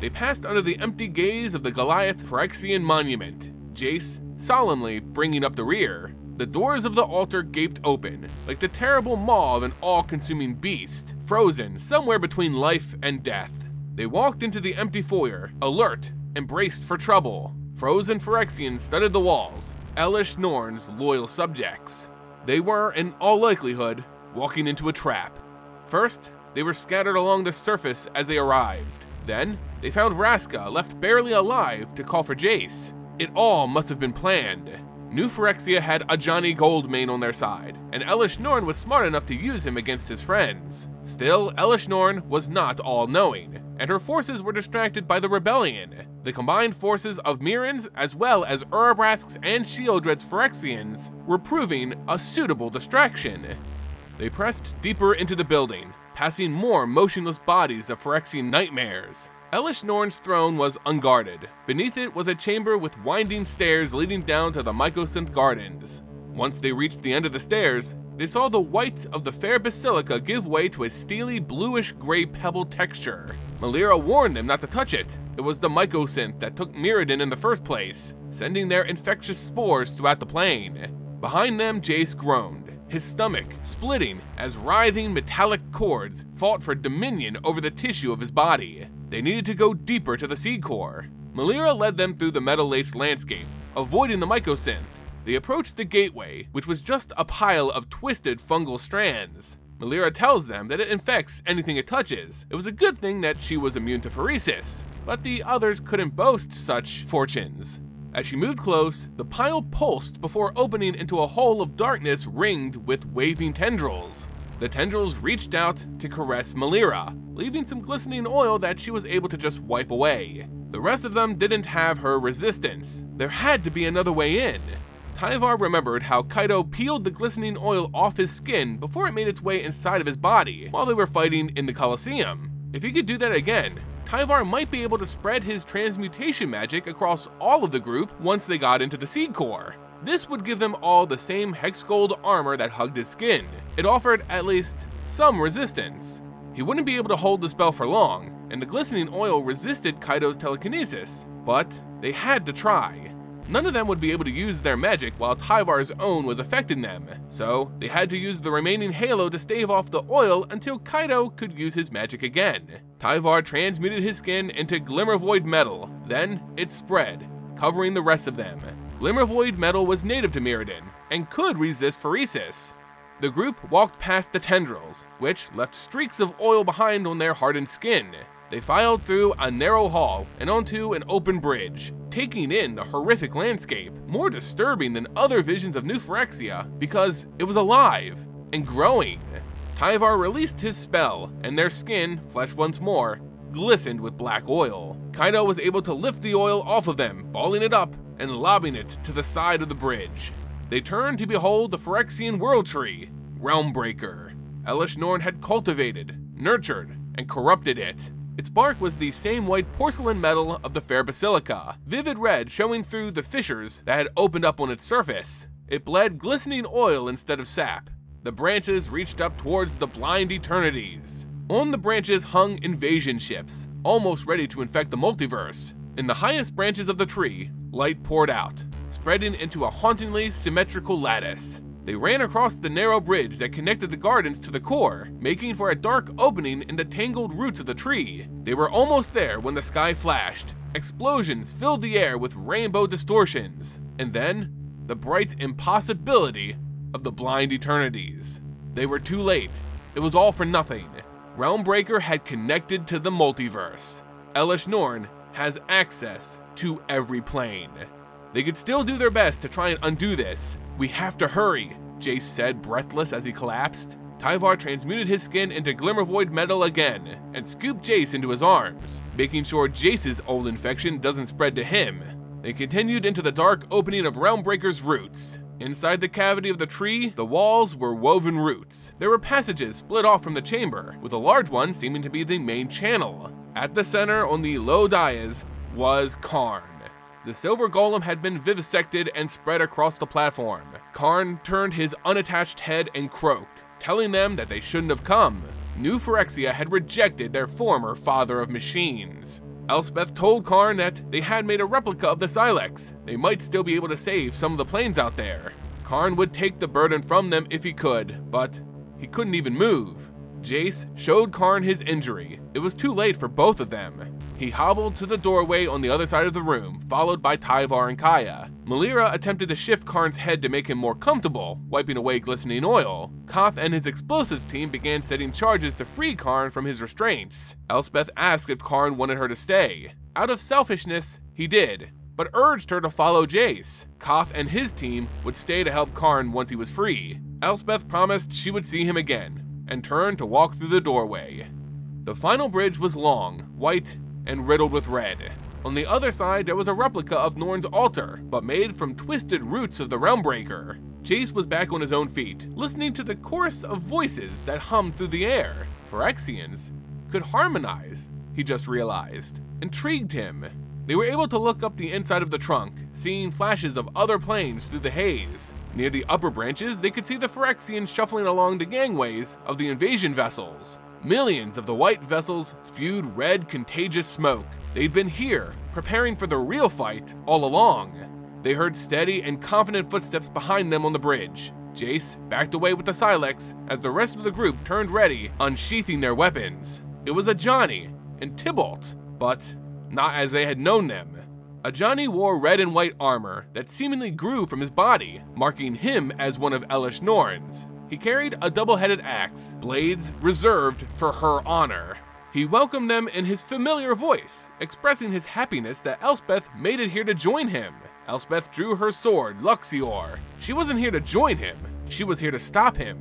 They passed under the empty gaze of the Goliath Phyrexian monument, Jace solemnly bringing up the rear. The the doors of the altar gaped open, like the terrible maw of an all-consuming beast, frozen somewhere between life and death. They walked into the empty foyer, alert and braced for trouble. Frozen Phyrexians studded the walls, Elesh Norn's loyal subjects. They were, in all likelihood, walking into a trap. First, they were scattered along the surface as they arrived. Then, they found Vraska left barely alive to call for Jace. It all must have been planned. New Phyrexia had Ajani Goldmane on their side, and Elesh Norn was smart enough to use him against his friends. Still, Elesh Norn was not all-knowing, and her forces were distracted by the rebellion. The combined forces of Mirrans, as well as Urabrask's and Sheoldred's Phyrexians, were proving a suitable distraction. They pressed deeper into the building, passing more motionless bodies of Phyrexian nightmares. Elesh Norn's throne was unguarded. Beneath it was a chamber with winding stairs leading down to the Mycosynth Gardens. Once they reached the end of the stairs, they saw the white of the fair basilica give way to a steely bluish-gray pebble texture. Melira warned them not to touch it. It was the Mycosynth that took Mirrodin in the first place, sending their infectious spores throughout the plane. Behind them, Jace groaned, his stomach splitting as writhing metallic cords fought for dominion over the tissue of his body. They needed to go deeper to the seed core. Melira led them through the metal-laced landscape, avoiding the mycosynth. They approached the gateway, which was just a pile of twisted fungal strands. Melira tells them that it infects anything it touches. It was a good thing that she was immune to phyresis, but the others couldn't boast such fortunes. As she moved close, the pile pulsed before opening into a hole of darkness ringed with waving tendrils. The tendrils reached out to caress Melira, leaving some glistening oil that she was able to just wipe away. The rest of them didn't have her resistance. There had to be another way in. Tyvar remembered how Kaito peeled the glistening oil off his skin before it made its way inside of his body while they were fighting in the Colosseum. If he could do that again, Tyvar might be able to spread his transmutation magic across all of the group once they got into the Seed Core. This would give them all the same hex gold armor that hugged his skin. It offered at least some resistance. He wouldn't be able to hold the spell for long, and the glistening oil resisted Kaito's telekinesis, but they had to try. None of them would be able to use their magic while Tyvar's own was affecting them, so they had to use the remaining halo to stave off the oil until Kaito could use his magic again. Tyvar transmuted his skin into Glimmervoid metal, then it spread, covering the rest of them. Glimmervoid metal was native to Mirrodin and could resist phyresis. The group walked past the tendrils, which left streaks of oil behind on their hardened skin. They filed through a narrow hall and onto an open bridge, taking in the horrific landscape, more disturbing than other visions of New Phyrexia because it was alive and growing. Tyvar released his spell, and their skin, flesh once more, glistened with black oil. Kaito was able to lift the oil off of them, balling it up and lobbing it to the side of the bridge. They turned to behold the Phyrexian World Tree, Realmbreaker. Elesh Norn had cultivated, nurtured, and corrupted it. Its bark was the same white porcelain metal of the fair basilica, vivid red showing through the fissures that had opened up on its surface. It bled glistening oil instead of sap. The branches reached up towards the blind eternities. On the branches hung invasion ships, almost ready to infect the multiverse. In the highest branches of the tree, light poured out, spreading into a hauntingly symmetrical lattice. They ran across the narrow bridge that connected the gardens to the core, making for a dark opening in the tangled roots of the tree. They were almost there when the sky flashed. Explosions filled the air with rainbow distortions. And then, the bright impossibility of the blind eternities. They were too late. It was all for nothing. Realmbreaker had connected to the multiverse. Elesh Norn has access to every plane. They could still do their best to try and undo this. We have to hurry, Jace said breathless as he collapsed. Tyvar transmuted his skin into Glimmervoid metal again, and scooped Jace into his arms, making sure Jace's old infection doesn't spread to him. They continued into the dark opening of Realmbreaker's roots. Inside the cavity of the tree, the walls were woven roots. There were passages split off from the chamber, with a large one seeming to be the main channel. At the center, on the low dais, was Karn. The silver golem had been vivisected and spread across the platform. Karn turned his unattached head and croaked, telling them that they shouldn't have come. New Phyrexia had rejected their former father of machines. Elspeth told Karn that they had made a replica of the Sylex. They might still be able to save some of the planes out there. Karn would take the burden from them if he could, but he couldn't even move. Jace showed Karn his injury. It was too late for both of them. He hobbled to the doorway on the other side of the room, followed by Tyvar and Kaya. Melira attempted to shift Karn's head to make him more comfortable, wiping away glistening oil. Koth and his explosives team began setting charges to free Karn from his restraints. Elspeth asked if Karn wanted her to stay. Out of selfishness, he did, but urged her to follow Jace. Koth and his team would stay to help Karn once he was free. Elspeth promised she would see him again, and turned to walk through the doorway. The final bridge was long, white, and riddled with red. On the other side, there was a replica of Norn's altar, but made from twisted roots of the Realmbreaker. Jace was back on his own feet, listening to the chorus of voices that hummed through the air. Phyrexians could harmonize, he just realized. Intrigued him. They were able to look up the inside of the trunk, seeing flashes of other planes through the haze. Near the upper branches, they could see the Phyrexians shuffling along the gangways of the invasion vessels. Millions of the white vessels spewed red, contagious smoke. They'd been here, preparing for the real fight all along. They heard steady and confident footsteps behind them on the bridge. Jace backed away with the Sylex as the rest of the group turned ready, unsheathing their weapons. It was Ajani and Tybalt, but not as they had known them. Ajani wore red and white armor that seemingly grew from his body, marking him as one of Elesh Norn's. He carried a double-headed axe, blades reserved for her honor. He welcomed them in his familiar voice, expressing his happiness that Elspeth made it here to join him. Elspeth drew her sword, Luxior. She wasn't here to join him, she was here to stop him.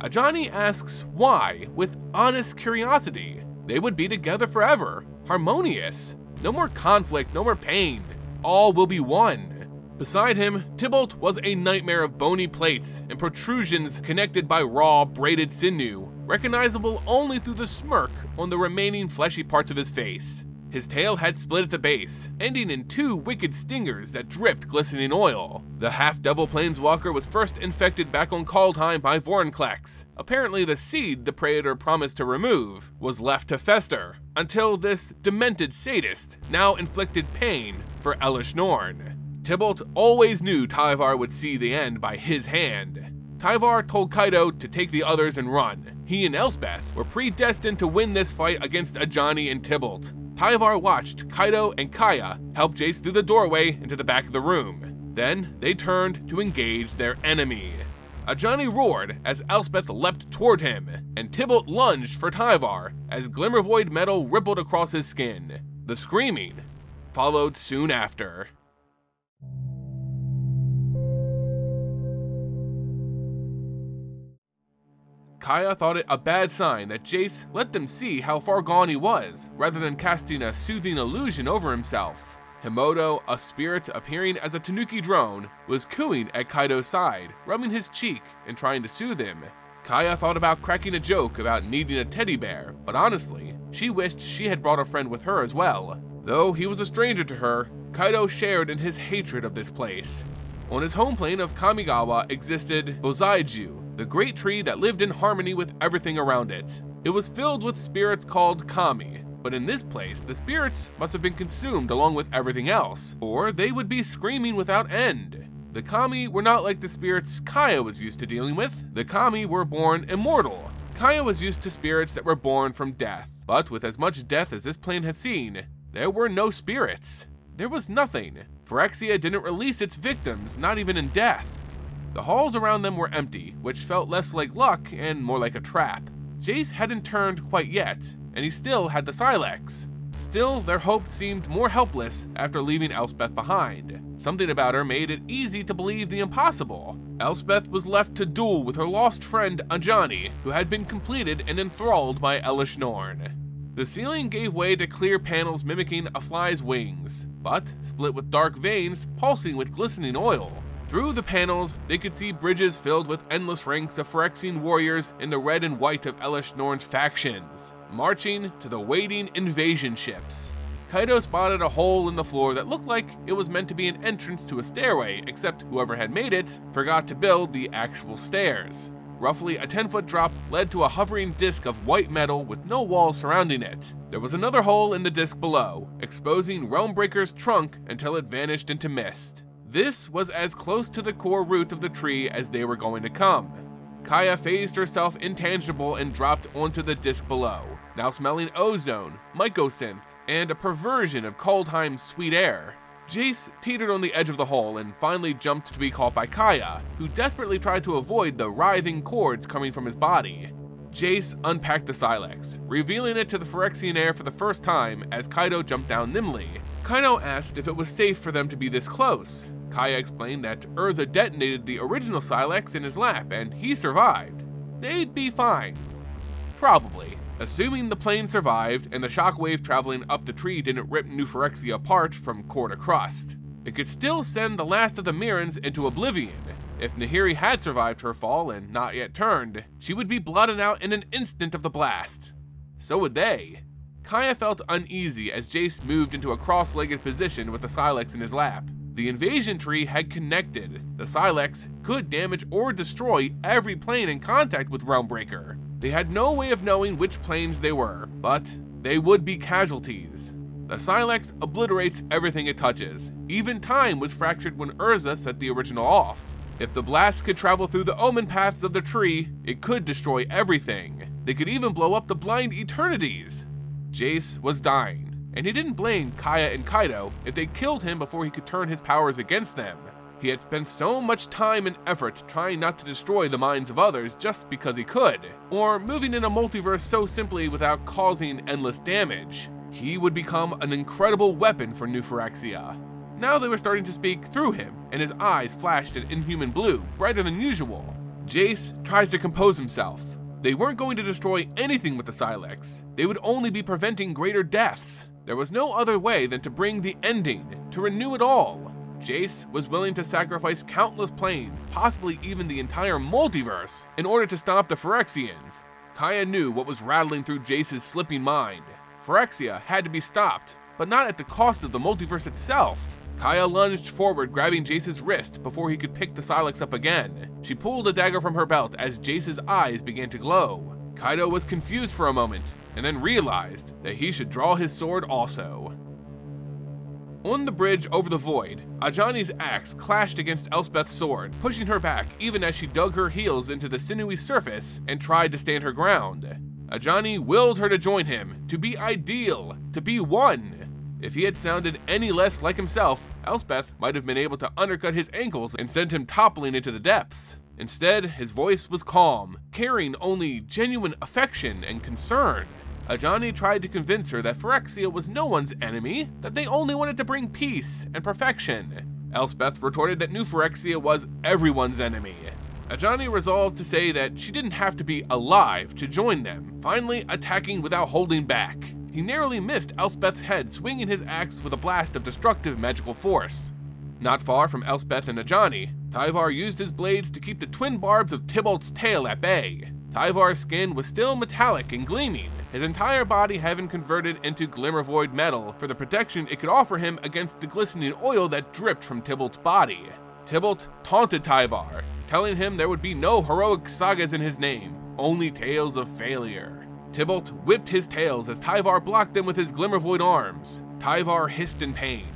Ajani asks why, with honest curiosity. They would be together forever, harmonious. No more conflict, no more pain. All will be one. Beside him, Tybalt was a nightmare of bony plates and protrusions connected by raw, braided sinew, recognizable only through the smirk on the remaining fleshy parts of his face. His tail had split at the base, ending in two wicked stingers that dripped glistening oil. The half-devil planeswalker was first infected back on Kaldheim by Vorinclex. Apparently the seed the Praetor promised to remove was left to fester, until this demented sadist now inflicted pain for Elesh Norn. Tybalt always knew Tyvar would see the end by his hand. Tyvar told Kaito to take the others and run. He and Elspeth were predestined to win this fight against Ajani and Tybalt. Tyvar watched Kaito and Kaya help Jace through the doorway into the back of the room. Then they turned to engage their enemy. Ajani roared as Elspeth leapt toward him, and Tybalt lunged for Tyvar as Glimmervoid metal rippled across his skin. The screaming followed soon after. Kaya thought it a bad sign that Jace let them see how far gone he was, rather than casting a soothing illusion over himself. Himoto, a spirit appearing as a Tanuki drone, was cooing at Kaito's side, rubbing his cheek and trying to soothe him. Kaya thought about cracking a joke about needing a teddy bear, but honestly, she wished she had brought a friend with her as well. Though he was a stranger to her, Kaito shared in his hatred of this place. On his home plane of Kamigawa existed Boseiju, the great tree that lived in harmony with everything around it. It was filled with spirits called kami, but in this place, the spirits must have been consumed along with everything else, or they would be screaming without end. The kami were not like the spirits Kaya was used to dealing with. The kami were born immortal. Kaya was used to spirits that were born from death, but with as much death as this plane had seen, there were no spirits. There was nothing. Phyrexia didn't release its victims, not even in death. The halls around them were empty, which felt less like luck and more like a trap. Jace hadn't turned quite yet, and he still had the Sylex. Still, their hope seemed more helpless after leaving Elspeth behind. Something about her made it easy to believe the impossible. Elspeth was left to duel with her lost friend Ajani, who had been compleated and enthralled by Elesh Norn. The ceiling gave way to clear panels mimicking a fly's wings, but split with dark veins pulsing with glistening oil. Through the panels, they could see bridges filled with endless ranks of Phyrexian warriors in the red and white of Elesh Norn's factions, marching to the waiting invasion ships. Kaito spotted a hole in the floor that looked like it was meant to be an entrance to a stairway, except whoever had made it forgot to build the actual stairs. Roughly a 10 foot drop led to a hovering disc of white metal with no walls surrounding it. There was another hole in the disc below, exposing Realmbreaker's trunk until it vanished into mist. This was as close to the core root of the tree as they were going to come. Kaya phased herself intangible and dropped onto the disc below, now smelling ozone, mycosynth, and a perversion of Kaldheim's sweet air. Jace teetered on the edge of the hole and finally jumped to be caught by Kaya, who desperately tried to avoid the writhing cords coming from his body. Jace unpacked the Sylex, revealing it to the Phyrexian air for the first time as Kaito jumped down nimbly. Kaito asked if it was safe for them to be this close. Kaya explained that Urza detonated the original Sylex in his lap and he survived. They'd be fine. Probably. Assuming the plane survived and the shockwave traveling up the tree didn't rip New Phyrexia apart from core to crust. It could still send the last of the Mirrans into oblivion, if Nahiri had survived her fall and not yet turned, she would be blotted out in an instant of the blast. So would they. Kaya felt uneasy as Jace moved into a cross-legged position with the Sylex in his lap. The invasion tree had connected. The Sylex could damage or destroy every plane in contact with Realmbreaker. They had no way of knowing which planes they were, but they would be casualties. The Sylex obliterates everything it touches. Even time was fractured when Urza set the original off. If the blast could travel through the omen paths of the tree, it could destroy everything. They could even blow up the blind eternities. Jace was dying, and he didn't blame Kaya and Kaito if they killed him before he could turn his powers against them. He had spent so much time and effort trying not to destroy the minds of others just because he could, or moving in a multiverse so simply without causing endless damage. He would become an incredible weapon for New Phyrexia. Now they were starting to speak through him, and his eyes flashed an inhuman blue, brighter than usual. Jace tries to compose himself. They weren't going to destroy anything with the Sylex. They would only be preventing greater deaths. There was no other way than to bring the ending, to renew it all. Jace was willing to sacrifice countless planes, possibly even the entire multiverse, in order to stop the Phyrexians. Kaya knew what was rattling through Jace's slipping mind. Phyrexia had to be stopped, but not at the cost of the multiverse itself. Kaya lunged forward, grabbing Jace's wrist before he could pick the Sylex up again. She pulled a dagger from her belt as Jace's eyes began to glow. Kaito was confused for a moment, and then realized that he should draw his sword also. On the bridge over the void, Ajani's axe clashed against Elspeth's sword, pushing her back even as she dug her heels into the sinewy surface and tried to stand her ground. Ajani willed her to join him, to be ideal, to be one. If he had sounded any less like himself, Elspeth might have been able to undercut his ankles and send him toppling into the depths. Instead, his voice was calm, carrying only genuine affection and concern. Ajani tried to convince her that Phyrexia was no one's enemy, that they only wanted to bring peace and perfection. Elspeth retorted that New Phyrexia was everyone's enemy. Ajani resolved to say that she didn't have to be alive to join them, finally attacking without holding back he narrowly missed Elspeth's head swinging his axe with a blast of destructive magical force. Not far from Elspeth and Ajani, Tyvar used his blades to keep the twin barbs of Tybalt's tail at bay. Tyvar's skin was still metallic and gleaming, his entire body having converted into Glimmervoid metal for the protection it could offer him against the glistening oil that dripped from Tybalt's body. Tybalt taunted Tyvar, telling him there would be no heroic sagas in his name, only tales of failure. Tybalt whipped his tails as Tyvar blocked them with his Glimmervoid arms. Tyvar hissed in pain.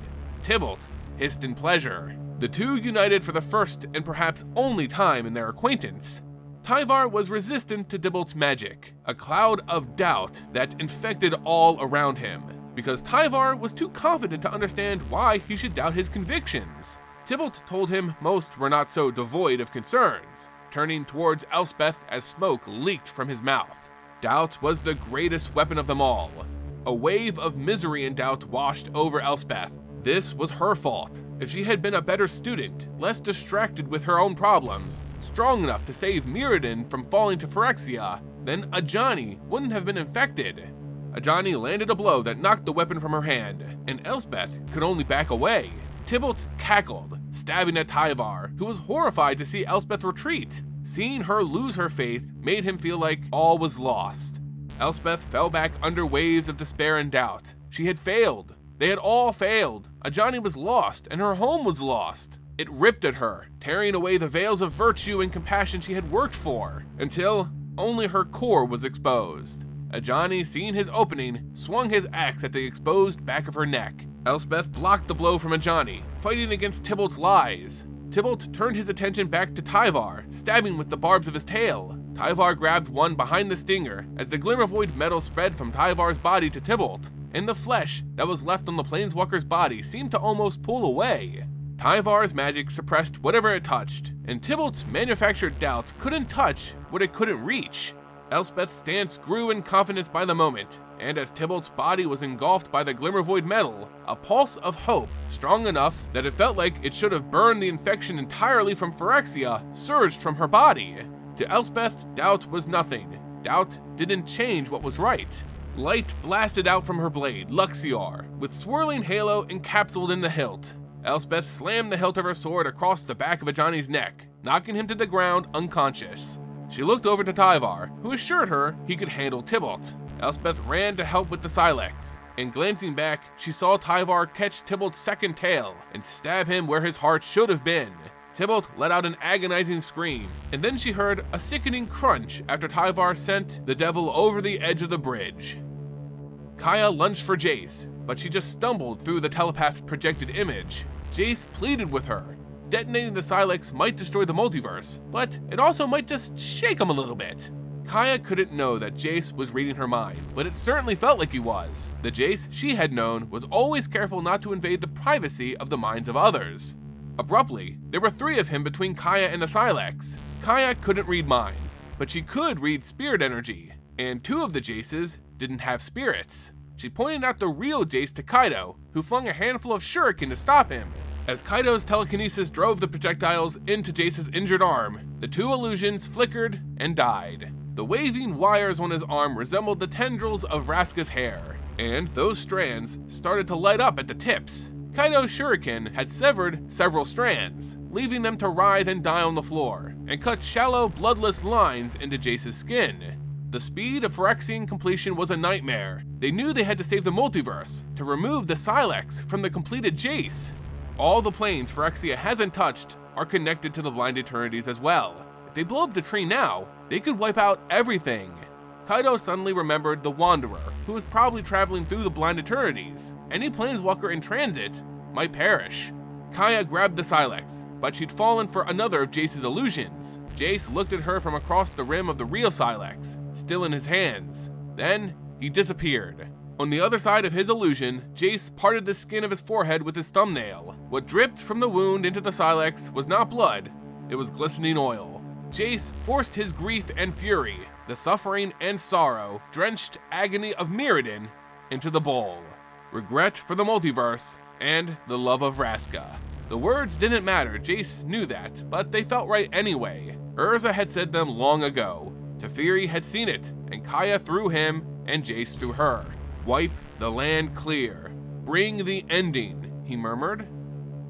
Tybalt hissed in pleasure. The two united for the first and perhaps only time in their acquaintance. Tyvar was resistant to Tybalt's magic, a cloud of doubt that infected all around him, because Tyvar was too confident to understand why he should doubt his convictions. Tybalt told him most were not so devoid of concerns, turning towards Elspeth as smoke leaked from his mouth. Doubt was the greatest weapon of them all. A wave of misery and doubt washed over Elspeth. This was her fault. If she had been a better student, less distracted with her own problems, strong enough to save Mirrodin from falling to Phyrexia, then Ajani wouldn't have been infected. Ajani landed a blow that knocked the weapon from her hand, and Elspeth could only back away. Tybalt cackled, stabbing at Tyvar, who was horrified to see Elspeth retreat. Seeing her lose her faith made him feel like all was lost. Elspeth fell back under waves of despair and doubt. She had failed. They had all failed. Ajani was lost, and her home was lost. It ripped at her, tearing away the veils of virtue and compassion she had worked for, until only her core was exposed. Ajani, seeing his opening, swung his axe at the exposed back of her neck. Elspeth blocked the blow from Ajani, fighting against Tybalt's lies. Tybalt turned his attention back to Tyvar, stabbing with the barbs of his tail. Tyvar grabbed one behind the stinger as the Glimmervoid metal spread from Tyvar's body to Tybalt, and the flesh that was left on the Planeswalker's body seemed to almost pull away. Tyvar's magic suppressed whatever it touched, and Tybalt's manufactured doubts couldn't touch what it couldn't reach. Elspeth's stance grew in confidence by the moment, and as Tybalt's body was engulfed by the Glimmervoid metal, a pulse of hope, strong enough that it felt like it should have burned the infection entirely from Phyrexia, surged from her body. To Elspeth, doubt was nothing. Doubt didn't change what was right. Light blasted out from her blade, Luxior, with swirling halo encapsulated in the hilt. Elspeth slammed the hilt of her sword across the back of Ajani's neck, knocking him to the ground unconscious. She looked over to Tyvar, who assured her he could handle Tybalt. Elspeth ran to help with the Sylex, and glancing back, she saw Tyvar catch Tybalt's second tail and stab him where his heart should have been. Tybalt let out an agonizing scream, and then she heard a sickening crunch after Tyvar sent the devil over the edge of the bridge. Kaya lunged for Jace, but she just stumbled through the telepath's projected image. Jace pleaded with her. Detonating the Sylex might destroy the multiverse, but it also might just shake him a little bit. Kaya couldn't know that Jace was reading her mind, but it certainly felt like he was. The Jace she had known was always careful not to invade the privacy of the minds of others. Abruptly, there were three of him between Kaya and the Sylex. Kaya couldn't read minds, but she could read spirit energy, and two of the Jaces didn't have spirits. She pointed out the real Jace to Kaito, who flung a handful of shuriken to stop him. As Kaito's telekinesis drove the projectiles into Jace's injured arm, the two illusions flickered and died. The waving wires on his arm resembled the tendrils of Vraska's hair, and those strands started to light up at the tips. Kaito's shuriken had severed several strands, leaving them to writhe and die on the floor, and cut shallow, bloodless lines into Jace's skin. The speed of Phyrexian compleation was a nightmare. They knew they had to save the multiverse, to remove the Sylex from the compleated Jace, all the planes Phyrexia hasn't touched are connected to the Blind Eternities as well. If they blow up the tree now, they could wipe out everything. Kaito suddenly remembered the Wanderer, who was probably traveling through the Blind Eternities. Any planeswalker in transit might perish. Kaya grabbed the Sylex, but she'd fallen for another of Jace's illusions. Jace looked at her from across the rim of the real Sylex, still in his hands. Then, he disappeared. On the other side of his illusion, Jace parted the skin of his forehead with his thumbnail. What dripped from the wound into the Sylex was not blood, it was glistening oil. Jace forced his grief and fury, the suffering and sorrow, drenched agony of Mirrodin, into the bowl. Regret for the multiverse, and the love of Vraska. The words didn't matter, Jace knew that, but they felt right anyway. Urza had said them long ago. Teferi had seen it, and Kaya through him, and Jace through her. Wipe the land clear. Bring the ending, he murmured.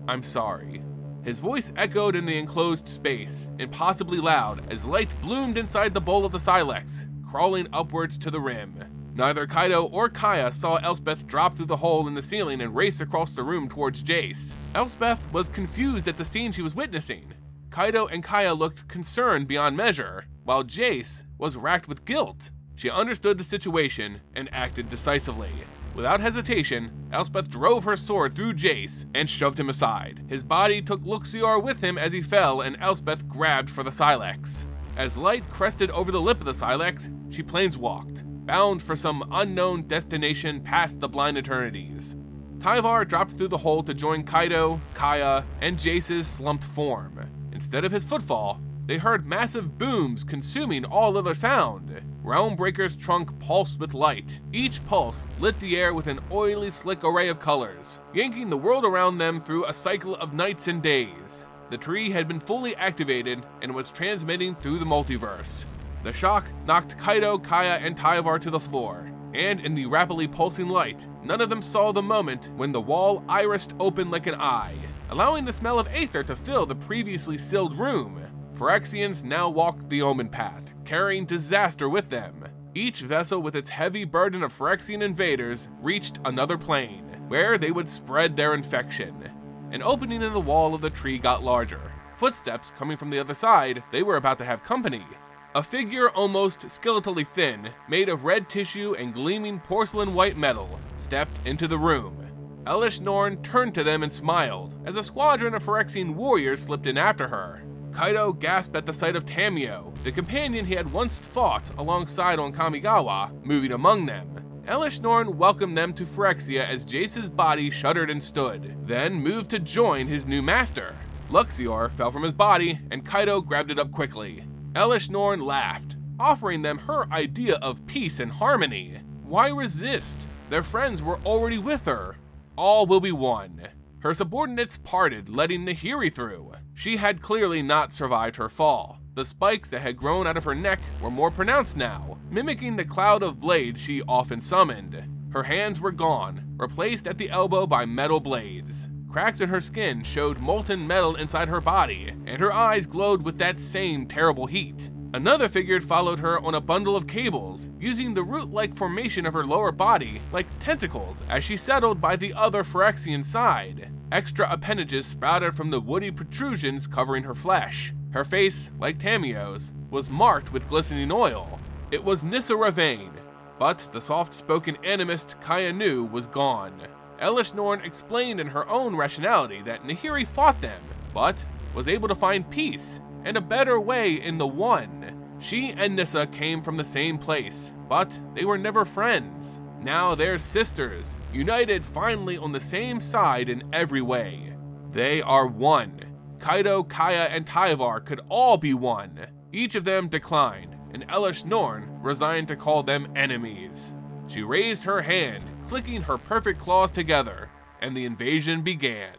I'm sorry. His voice echoed in the enclosed space, impossibly loud, as light bloomed inside the bowl of the Sylex, crawling upwards to the rim. Neither Kaito or Kaya saw Elspeth drop through the hole in the ceiling and race across the room towards Jace. Elspeth was confused at the scene she was witnessing. Kaito and Kaya looked concerned beyond measure, while Jace was racked with guilt. She understood the situation and acted decisively. Without hesitation, Elspeth drove her sword through Jace and shoved him aside. His body took Luxior with him as he fell, and Elspeth grabbed for the Sylex. As light crested over the lip of the Sylex, she planeswalked, bound for some unknown destination past the blind eternities. Tyvar dropped through the hole to join Kaito, Kaya, and Jace's slumped form. Instead of his footfall, they heard massive booms consuming all other sound. Realmbreaker's trunk pulsed with light. Each pulse lit the air with an oily, slick array of colors, yanking the world around them through a cycle of nights and days. The tree had been fully activated and was transmitting through the multiverse. The shock knocked Kaito, Kaya, and Tyvar to the floor, and in the rapidly pulsing light, none of them saw the moment when the wall irised open like an eye, allowing the smell of aether to fill the previously sealed room. Phyrexians now walked the Omen Path, carrying disaster with them. Each vessel with its heavy burden of Phyrexian invaders reached another plane, where they would spread their infection. An opening in the wall of the tree got larger. Footsteps coming from the other side, they were about to have company. A figure almost skeletally thin, made of red tissue and gleaming porcelain white metal, stepped into the room. Elesh Norn turned to them and smiled as a squadron of Phyrexian warriors slipped in after her. Kaito gasped at the sight of Tamio, the companion he had once fought alongside on Kamigawa, moving among them. Elesh Norn welcomed them to Phyrexia as Jace's body shuddered and stood, then moved to join his new master. Luxior fell from his body, and Kaito grabbed it up quickly. Elesh Norn laughed, offering them her idea of peace and harmony. Why resist? Their friends were already with her. All will be one. Her subordinates parted, letting Nahiri through. She had clearly not survived her fall. The spikes that had grown out of her neck were more pronounced now, mimicking the cloud of blades she often summoned. Her hands were gone, replaced at the elbow by metal blades. Cracks in her skin showed molten metal inside her body, and her eyes glowed with that same terrible heat. Another figure followed her on a bundle of cables, using the root-like formation of her lower body like tentacles as she settled by the other Phyrexian side. Extra appendages sprouted from the woody protrusions covering her flesh. Her face, like Tamio's, was marked with glistening oil. It was Nissa Revane, but the soft-spoken animist Kaya knew was gone. Elesh Norn explained in her own rationality that Nahiri fought them, but was able to find peace and a better way in the One. She and Nissa came from the same place, but they were never friends. Now they're sisters, united finally on the same side in every way. They are one. Kaido, Kaya, and Tyvar could all be one. Each of them declined, and Elesh Norn resigned to call them enemies. She raised her hand, clicking her perfect claws together, and the invasion began.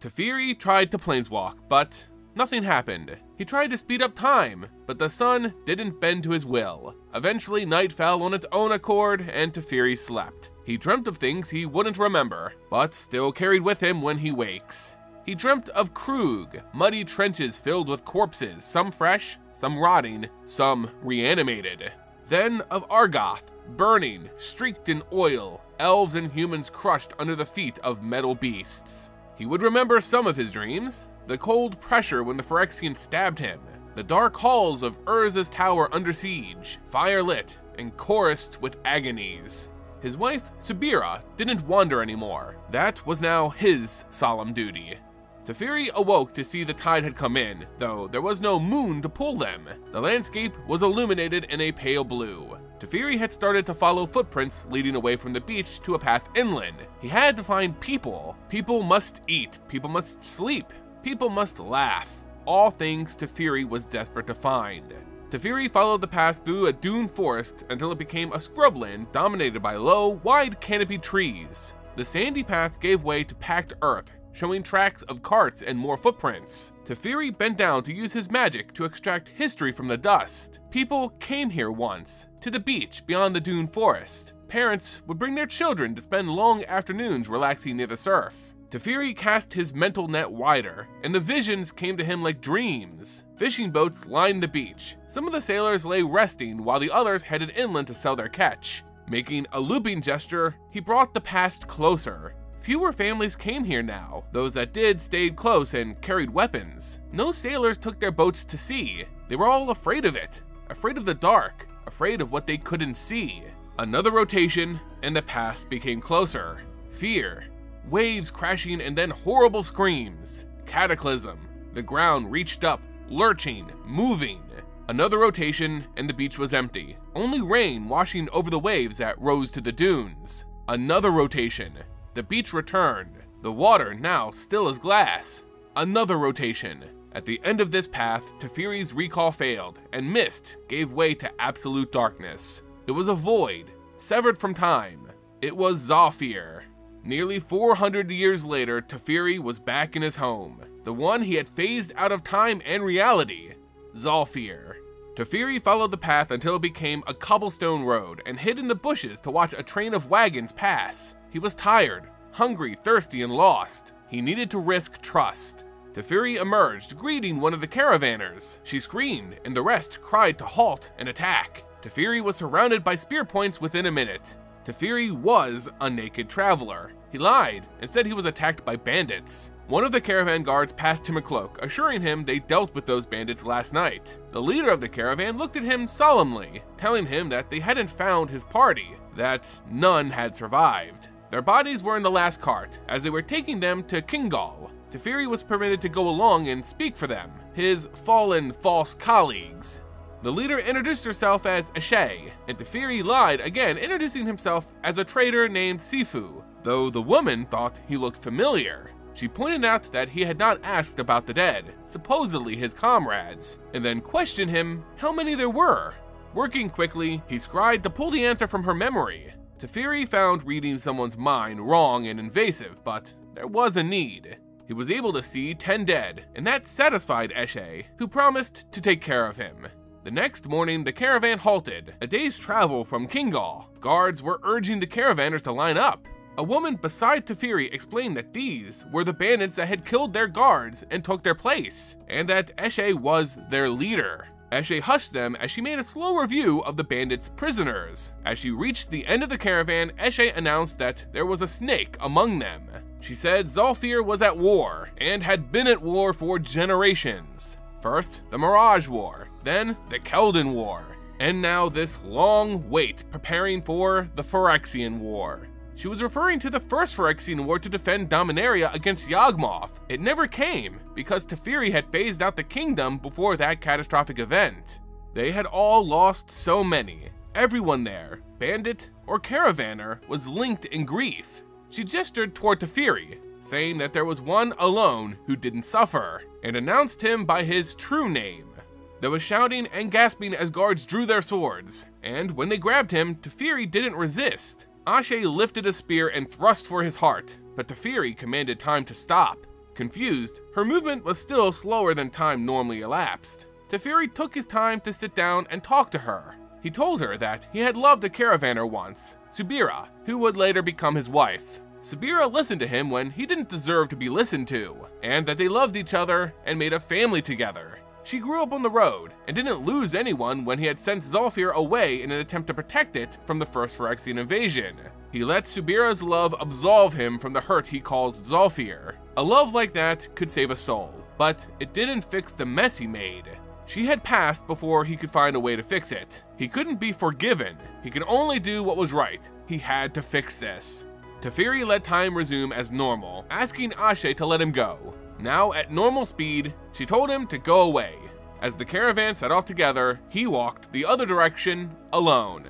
Teferi tried to planeswalk, but nothing happened. He tried to speed up time, but the sun didn't bend to his will. Eventually, night fell on its own accord, and Teferi slept. He dreamt of things he wouldn't remember, but still carried with him when he wakes. He dreamt of Kroog, muddy trenches filled with corpses, some fresh, some rotting, some reanimated. Then of Argoth, burning, streaked in oil, elves and humans crushed under the feet of metal beasts. He would remember some of his dreams, the cold pressure when the Phyrexian stabbed him, the dark halls of Urza's tower under siege, fire lit and chorused with agonies. His wife, Subira, didn't wander anymore. That was now his solemn duty. Teferi awoke to see the tide had come in, though there was no moon to pull them. The landscape was illuminated in a pale blue. Teferi had started to follow footprints leading away from the beach to a path inland. He had to find people. People must eat, people must sleep, people must laugh. All things Teferi was desperate to find. Teferi followed the path through a dune forest until it became a scrubland dominated by low, wide canopied trees. The sandy path gave way to packed earth, showing tracks of carts and more footprints. Teferi bent down to use his magic to extract history from the dust. People came here once, to the beach beyond the dune forest. Parents would bring their children to spend long afternoons relaxing near the surf. Teferi cast his mental net wider, and the visions came to him like dreams. Fishing boats lined the beach. Some of the sailors lay resting while the others headed inland to sell their catch. Making a looping gesture, he brought the past closer, Fewer families came here now. Those that did stayed close and carried weapons. No sailors took their boats to sea. They were all afraid of it. Afraid of the dark. Afraid of what they couldn't see. Another rotation, and the past became closer. Fear. Waves crashing and then horrible screams. Cataclysm. The ground reached up, lurching, moving. Another rotation, and the beach was empty. Only rain washing over the waves that rose to the dunes. Another rotation, the beach returned, the water now still as glass. Another rotation. At the end of this path, Teferi's recall failed, and mist gave way to absolute darkness. It was a void, severed from time. It was Zhalfir. Nearly 400 years later, Teferi was back in his home, the one he had phased out of time and reality, Zhalfir. Teferi followed the path until it became a cobblestone road and hid in the bushes to watch a train of wagons pass. He was tired, hungry, thirsty, and lost. He needed to risk trust. Teferi emerged, greeting one of the caravanners. She screamed, and the rest cried to halt and attack. Teferi was surrounded by spear points within a minute. Teferi was a naked traveler. He lied and said he was attacked by bandits. One of the caravan guards passed him a cloak, assuring him they dealt with those bandits last night. The leader of the caravan looked at him solemnly, telling him that they hadn't found his party, that none had survived. Their bodies were in the last cart, as they were taking them to Kingal. Teferi was permitted to go along and speak for them, his fallen false colleagues. The leader introduced herself as Ashe, and Teferi lied again, introducing himself as a trader named Sifu, though the woman thought he looked familiar. She pointed out that he had not asked about the dead, supposedly his comrades, and then questioned him how many there were. Working quickly, he scried to pull the answer from her memory. Teferi found reading someone's mind wrong and invasive, but there was a need. He was able to see 10 dead, and that satisfied Eshe, who promised to take care of him. The next morning, the caravan halted, a day's travel from Kingal. Guards were urging the caravanners to line up. A woman beside Teferi explained that these were the bandits that had killed their guards and took their place, and that Eshe was their leader. Eshe hushed them as she made a slow review of the bandits' prisoners. As she reached the end of the caravan, Eshe announced that there was a snake among them. She said Zhalfir was at war, and had been at war for generations. First, the Mirage War, then the Keldon War, and now this long wait preparing for the Phyrexian War. She was referring to the first Phyrexian War to defend Dominaria against Yawgmoth. It never came, because Teferi had phased out the kingdom before that catastrophic event. They had all lost so many. Everyone there, bandit or caravaner, was linked in grief. She gestured toward Teferi, saying that there was one alone who didn't suffer, and announced him by his true name. There was shouting and gasping as guards drew their swords, and when they grabbed him, Teferi didn't resist. Ashe lifted a spear and thrust for his heart, but Teferi commanded time to stop. Confused, her movement was still slower than time normally elapsed. Teferi took his time to sit down and talk to her. He told her that he had loved a caravaner once, Subira, who would later become his wife. Subira listened to him when he didn't deserve to be listened to, and that they loved each other and made a family together. She grew up on the road and didn't lose anyone when he had sent Zhalfir away in an attempt to protect it from the first Phyrexian invasion. He let Subira's love absolve him from the hurt he caused Zhalfir. A love like that could save a soul, but it didn't fix the mess he made. She had passed before he could find a way to fix it. He couldn't be forgiven. He could only do what was right. He had to fix this. Teferi let time resume as normal, asking Ashe to let him go. Now at normal speed, she told him to go away. As the caravan set off together, he walked the other direction alone.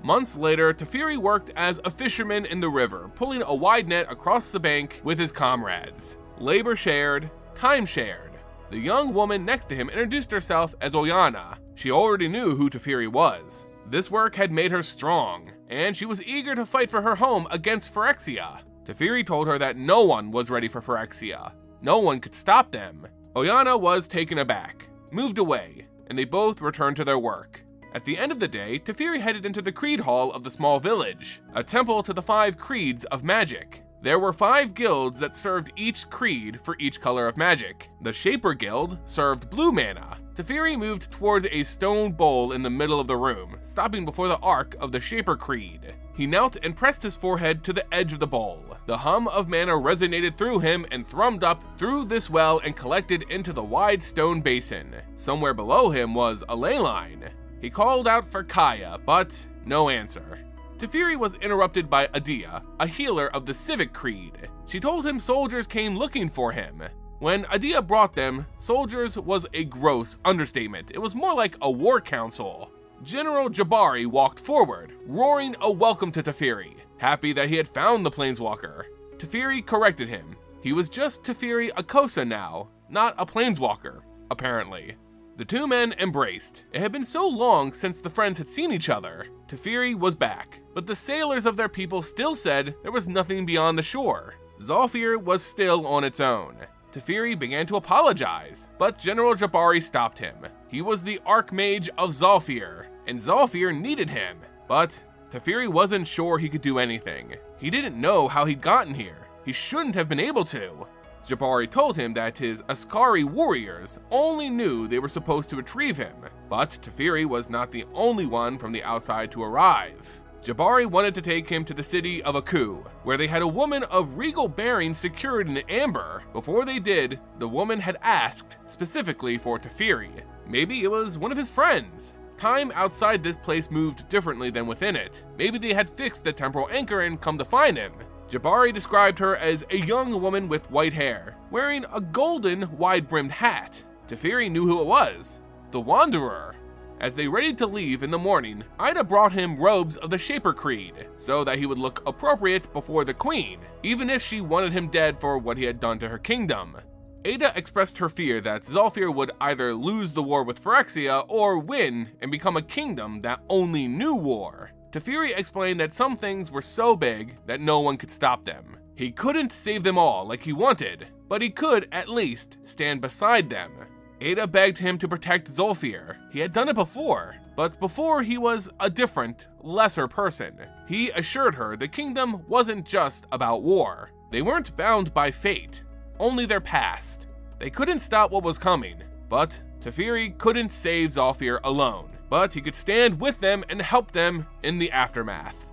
Months later, Teferi worked as a fisherman in the river, pulling a wide net across the bank with his comrades. Labor shared, time shared. The young woman next to him introduced herself as Oyana. She already knew who Teferi was. This work had made her strong, and she was eager to fight for her home against Phyrexia. Teferi told her that no one was ready for Phyrexia. No one could stop them. Oyana was taken aback, moved away, and they both returned to their work. At the end of the day, Teferi headed into the Creed Hall of the small village, a temple to the five creeds of magic. There were five guilds that served each creed for each color of magic. The Shaper Guild served blue mana. Teferi moved towards a stone bowl in the middle of the room, stopping before the ark of the Shaper Creed. He knelt and pressed his forehead to the edge of the bowl. The hum of mana resonated through him and thrummed up through this well and collected into the wide stone basin. Somewhere below him was a ley line. He called out for Kaya, but no answer. Teferi was interrupted by Adia, a healer of the Civic Creed. She told him soldiers came looking for him. When Adia brought them, soldiers was a gross understatement. It was more like a war council. General Jabari walked forward, roaring a welcome to Teferi, happy that he had found the Planeswalker. Teferi corrected him. He was just Teferi Akosa now, not a Planeswalker, apparently. The two men embraced. It had been so long since the friends had seen each other. Teferi was back, but the sailors of their people still said there was nothing beyond the shore. Zhalfir was still on its own. Teferi began to apologize, but General Jabari stopped him. He was the Archmage of Zhalfir, and Zhalfir needed him. But Teferi wasn't sure he could do anything. He didn't know how he'd gotten here. He shouldn't have been able to. Jabari told him that his Askari warriors only knew they were supposed to retrieve him, but Teferi was not the only one from the outside to arrive. Jabari wanted to take him to the city of Aku, where they had a woman of regal bearing secured in amber. Before they did, the woman had asked specifically for Teferi. Maybe it was one of his friends. Time outside this place moved differently than within it. Maybe they had fixed the temporal anchor and come to find him. Jabari described her as a young woman with white hair, wearing a golden, wide-brimmed hat. Teferi knew who it was, the Wanderer. As they readied to leave in the morning, Ida brought him robes of the Shaper Creed, so that he would look appropriate before the Queen, even if she wanted him dead for what he had done to her kingdom. Ada expressed her fear that Zhalfir would either lose the war with Phyrexia or win and become a kingdom that only knew war. Teferi explained that some things were so big that no one could stop them. He couldn't save them all like he wanted, but he could at least stand beside them. Ada begged him to protect Zhalfir. He had done it before, but before he was a different, lesser person. He assured her the kingdom wasn't just about war. They weren't bound by fate, only their past. They couldn't stop what was coming, but Teferi couldn't save Zhalfir alone but he could stand with them and help them in the aftermath.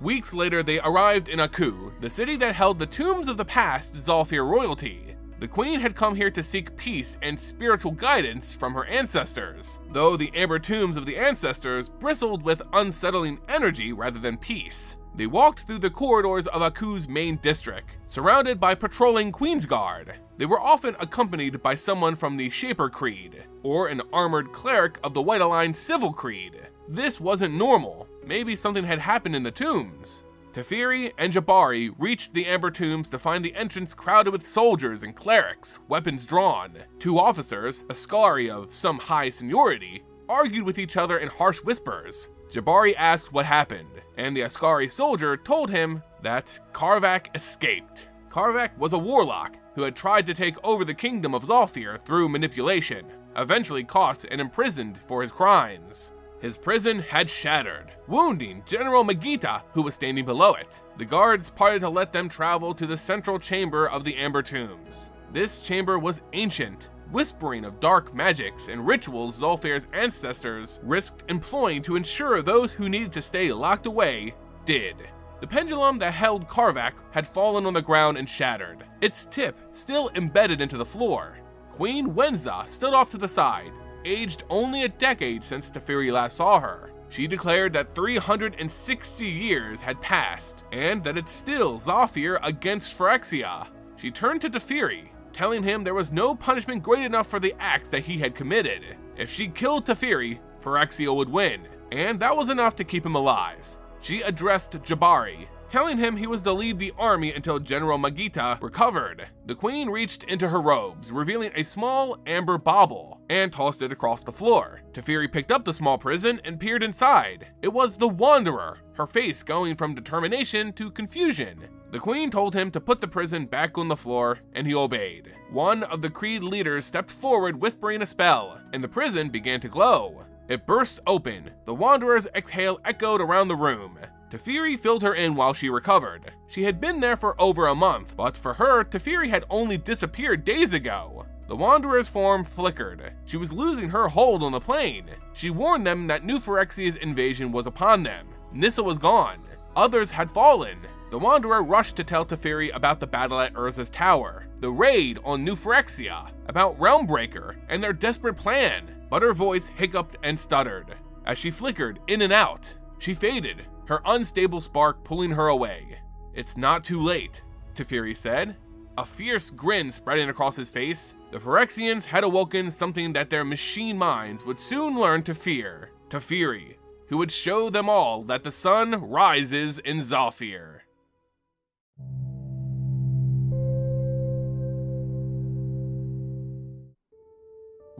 Weeks later, they arrived in Aku, the city that held the tombs of the past Zhalfir royalty. The queen had come here to seek peace and spiritual guidance from her ancestors, though the amber tombs of the ancestors bristled with unsettling energy rather than peace. They walked through the corridors of Aku's main district, surrounded by patrolling Queen's Guard. They were often accompanied by someone from the Shaper Creed, or an armored cleric of the White Aligned Civil Creed. This wasn't normal. Maybe something had happened in the tombs. Teferi and Jabari reached the Amber Tombs to find the entrance crowded with soldiers and clerics, weapons drawn. Two officers, Askari of some high seniority, argued with each other in harsh whispers. Jabari asked what happened, and the Askari soldier told him that Kaervek escaped. Kaervek was a warlock who had tried to take over the kingdom of Zhalfir through manipulation, eventually caught and imprisoned for his crimes. His prison had shattered, wounding General Magita, who was standing below it. The guards parted to let them travel to the central chamber of the Amber Tombs. This chamber was ancient, whispering of dark magics and rituals Zhalfir's ancestors risked employing to ensure those who needed to stay locked away did. The pendulum that held Kaervek had fallen on the ground and shattered, its tip still embedded into the floor. Queen Wenza stood off to the side, aged only a decade since Teferi last saw her. She declared that 360 years had passed, and that it's still Zhalfir against Phyrexia. She turned to Teferi, telling him there was no punishment great enough for the acts that he had committed. If she killed Teferi, Phyrexia would win, and that was enough to keep him alive she addressed Jabari, telling him he was to lead the army until General Magita recovered. The queen reached into her robes, revealing a small amber bauble, and tossed it across the floor. Teferi picked up the small prison and peered inside. It was the Wanderer, her face going from determination to confusion. The queen told him to put the prison back on the floor, and he obeyed. One of the Creed leaders stepped forward whispering a spell, and the prison began to glow. It burst open. The Wanderer's exhale echoed around the room. Teferi filled her in while she recovered. She had been there for over a month, but for her, Teferi had only disappeared days ago. The Wanderer's form flickered. She was losing her hold on the plane. She warned them that New Phyrexia's invasion was upon them. Nissa was gone. Others had fallen. The Wanderer rushed to tell Teferi about the battle at Urza's tower, the raid on New Phyrexia, about Realmbreaker, and their desperate plan but her voice hiccuped and stuttered. As she flickered in and out, she faded, her unstable spark pulling her away. It's not too late, Teferi said, a fierce grin spreading across his face. The Phyrexians had awoken something that their machine minds would soon learn to fear, Teferi, who would show them all that the sun rises in Zhalfir.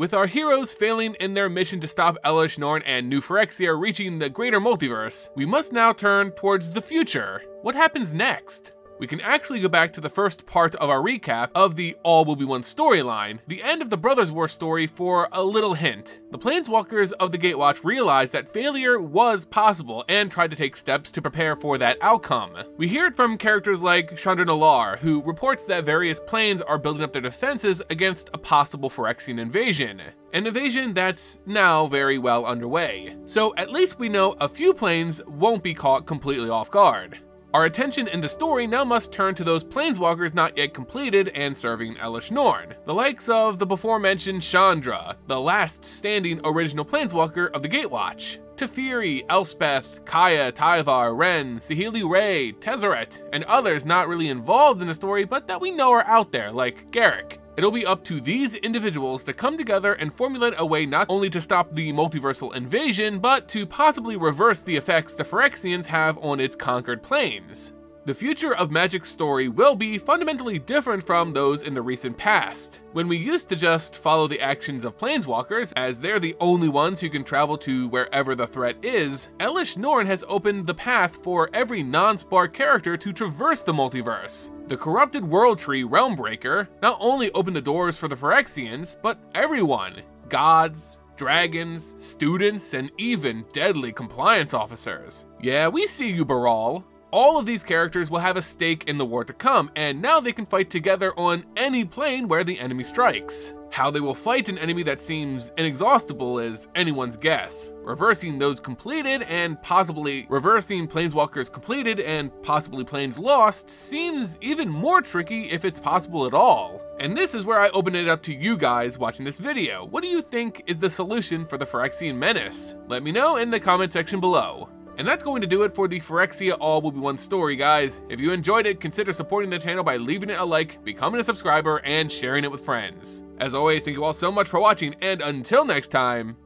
With our heroes failing in their mission to stop Elesh Norn and New Phyrexia reaching the greater multiverse, we must now turn towards the future. What happens next? We can actually go back to the first part of our recap of the All Will Be One storyline, the end of the Brothers War story for a little hint. The Planeswalkers of the Gatewatch realized that failure was possible and tried to take steps to prepare for that outcome. We hear it from characters like Chandra Nalaar, who reports that various planes are building up their defenses against a possible Phyrexian invasion an invasion that's now very well underway. So at least we know a few planes won't be caught completely off guard. Our attention in the story now must turn to those planeswalkers not yet compleated and serving Elesh Norn, the likes of the before mentioned Chandra, the last standing original planeswalker of the Gatewatch, Teferi, Elspeth, Kaya, Tyvar, Wrenn, Saheeli Rai, Tezzeret, and others not really involved in the story but that we know are out there, like Garruk. It'll be up to these individuals to come together and formulate a way not only to stop the multiversal invasion, but to possibly reverse the effects the Phyrexians have on its conquered planes. The future of Magic's story will be fundamentally different from those in the recent past, when we used to just follow the actions of planeswalkers, as they're the only ones who can travel to wherever the threat is, Elesh Norn has opened the path for every non-Spark character to traverse the multiverse. The Corrupted World Tree Realmbreaker not only opened the doors for the Phyrexians, but everyone, gods, dragons, students, and even deadly compliance officers. Yeah, we see you, Baral. All of these characters will have a stake in the war to come, and now they can fight together on any plane where the enemy strikes. How they will fight an enemy that seems inexhaustible is anyone's guess. Reversing those compleated and possibly reversing planeswalkers compleated and possibly planes lost seems even more tricky if it's possible at all. And this is where I open it up to you guys watching this video. What do you think is the solution for the Phyrexian Menace? Let me know in the comment section below. And that's going to do it for the Phyrexia All Will Be One story, guys. If you enjoyed it, consider supporting the channel by leaving it a like, becoming a subscriber, and sharing it with friends. As always, thank you all so much for watching, and until next time,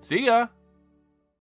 see ya!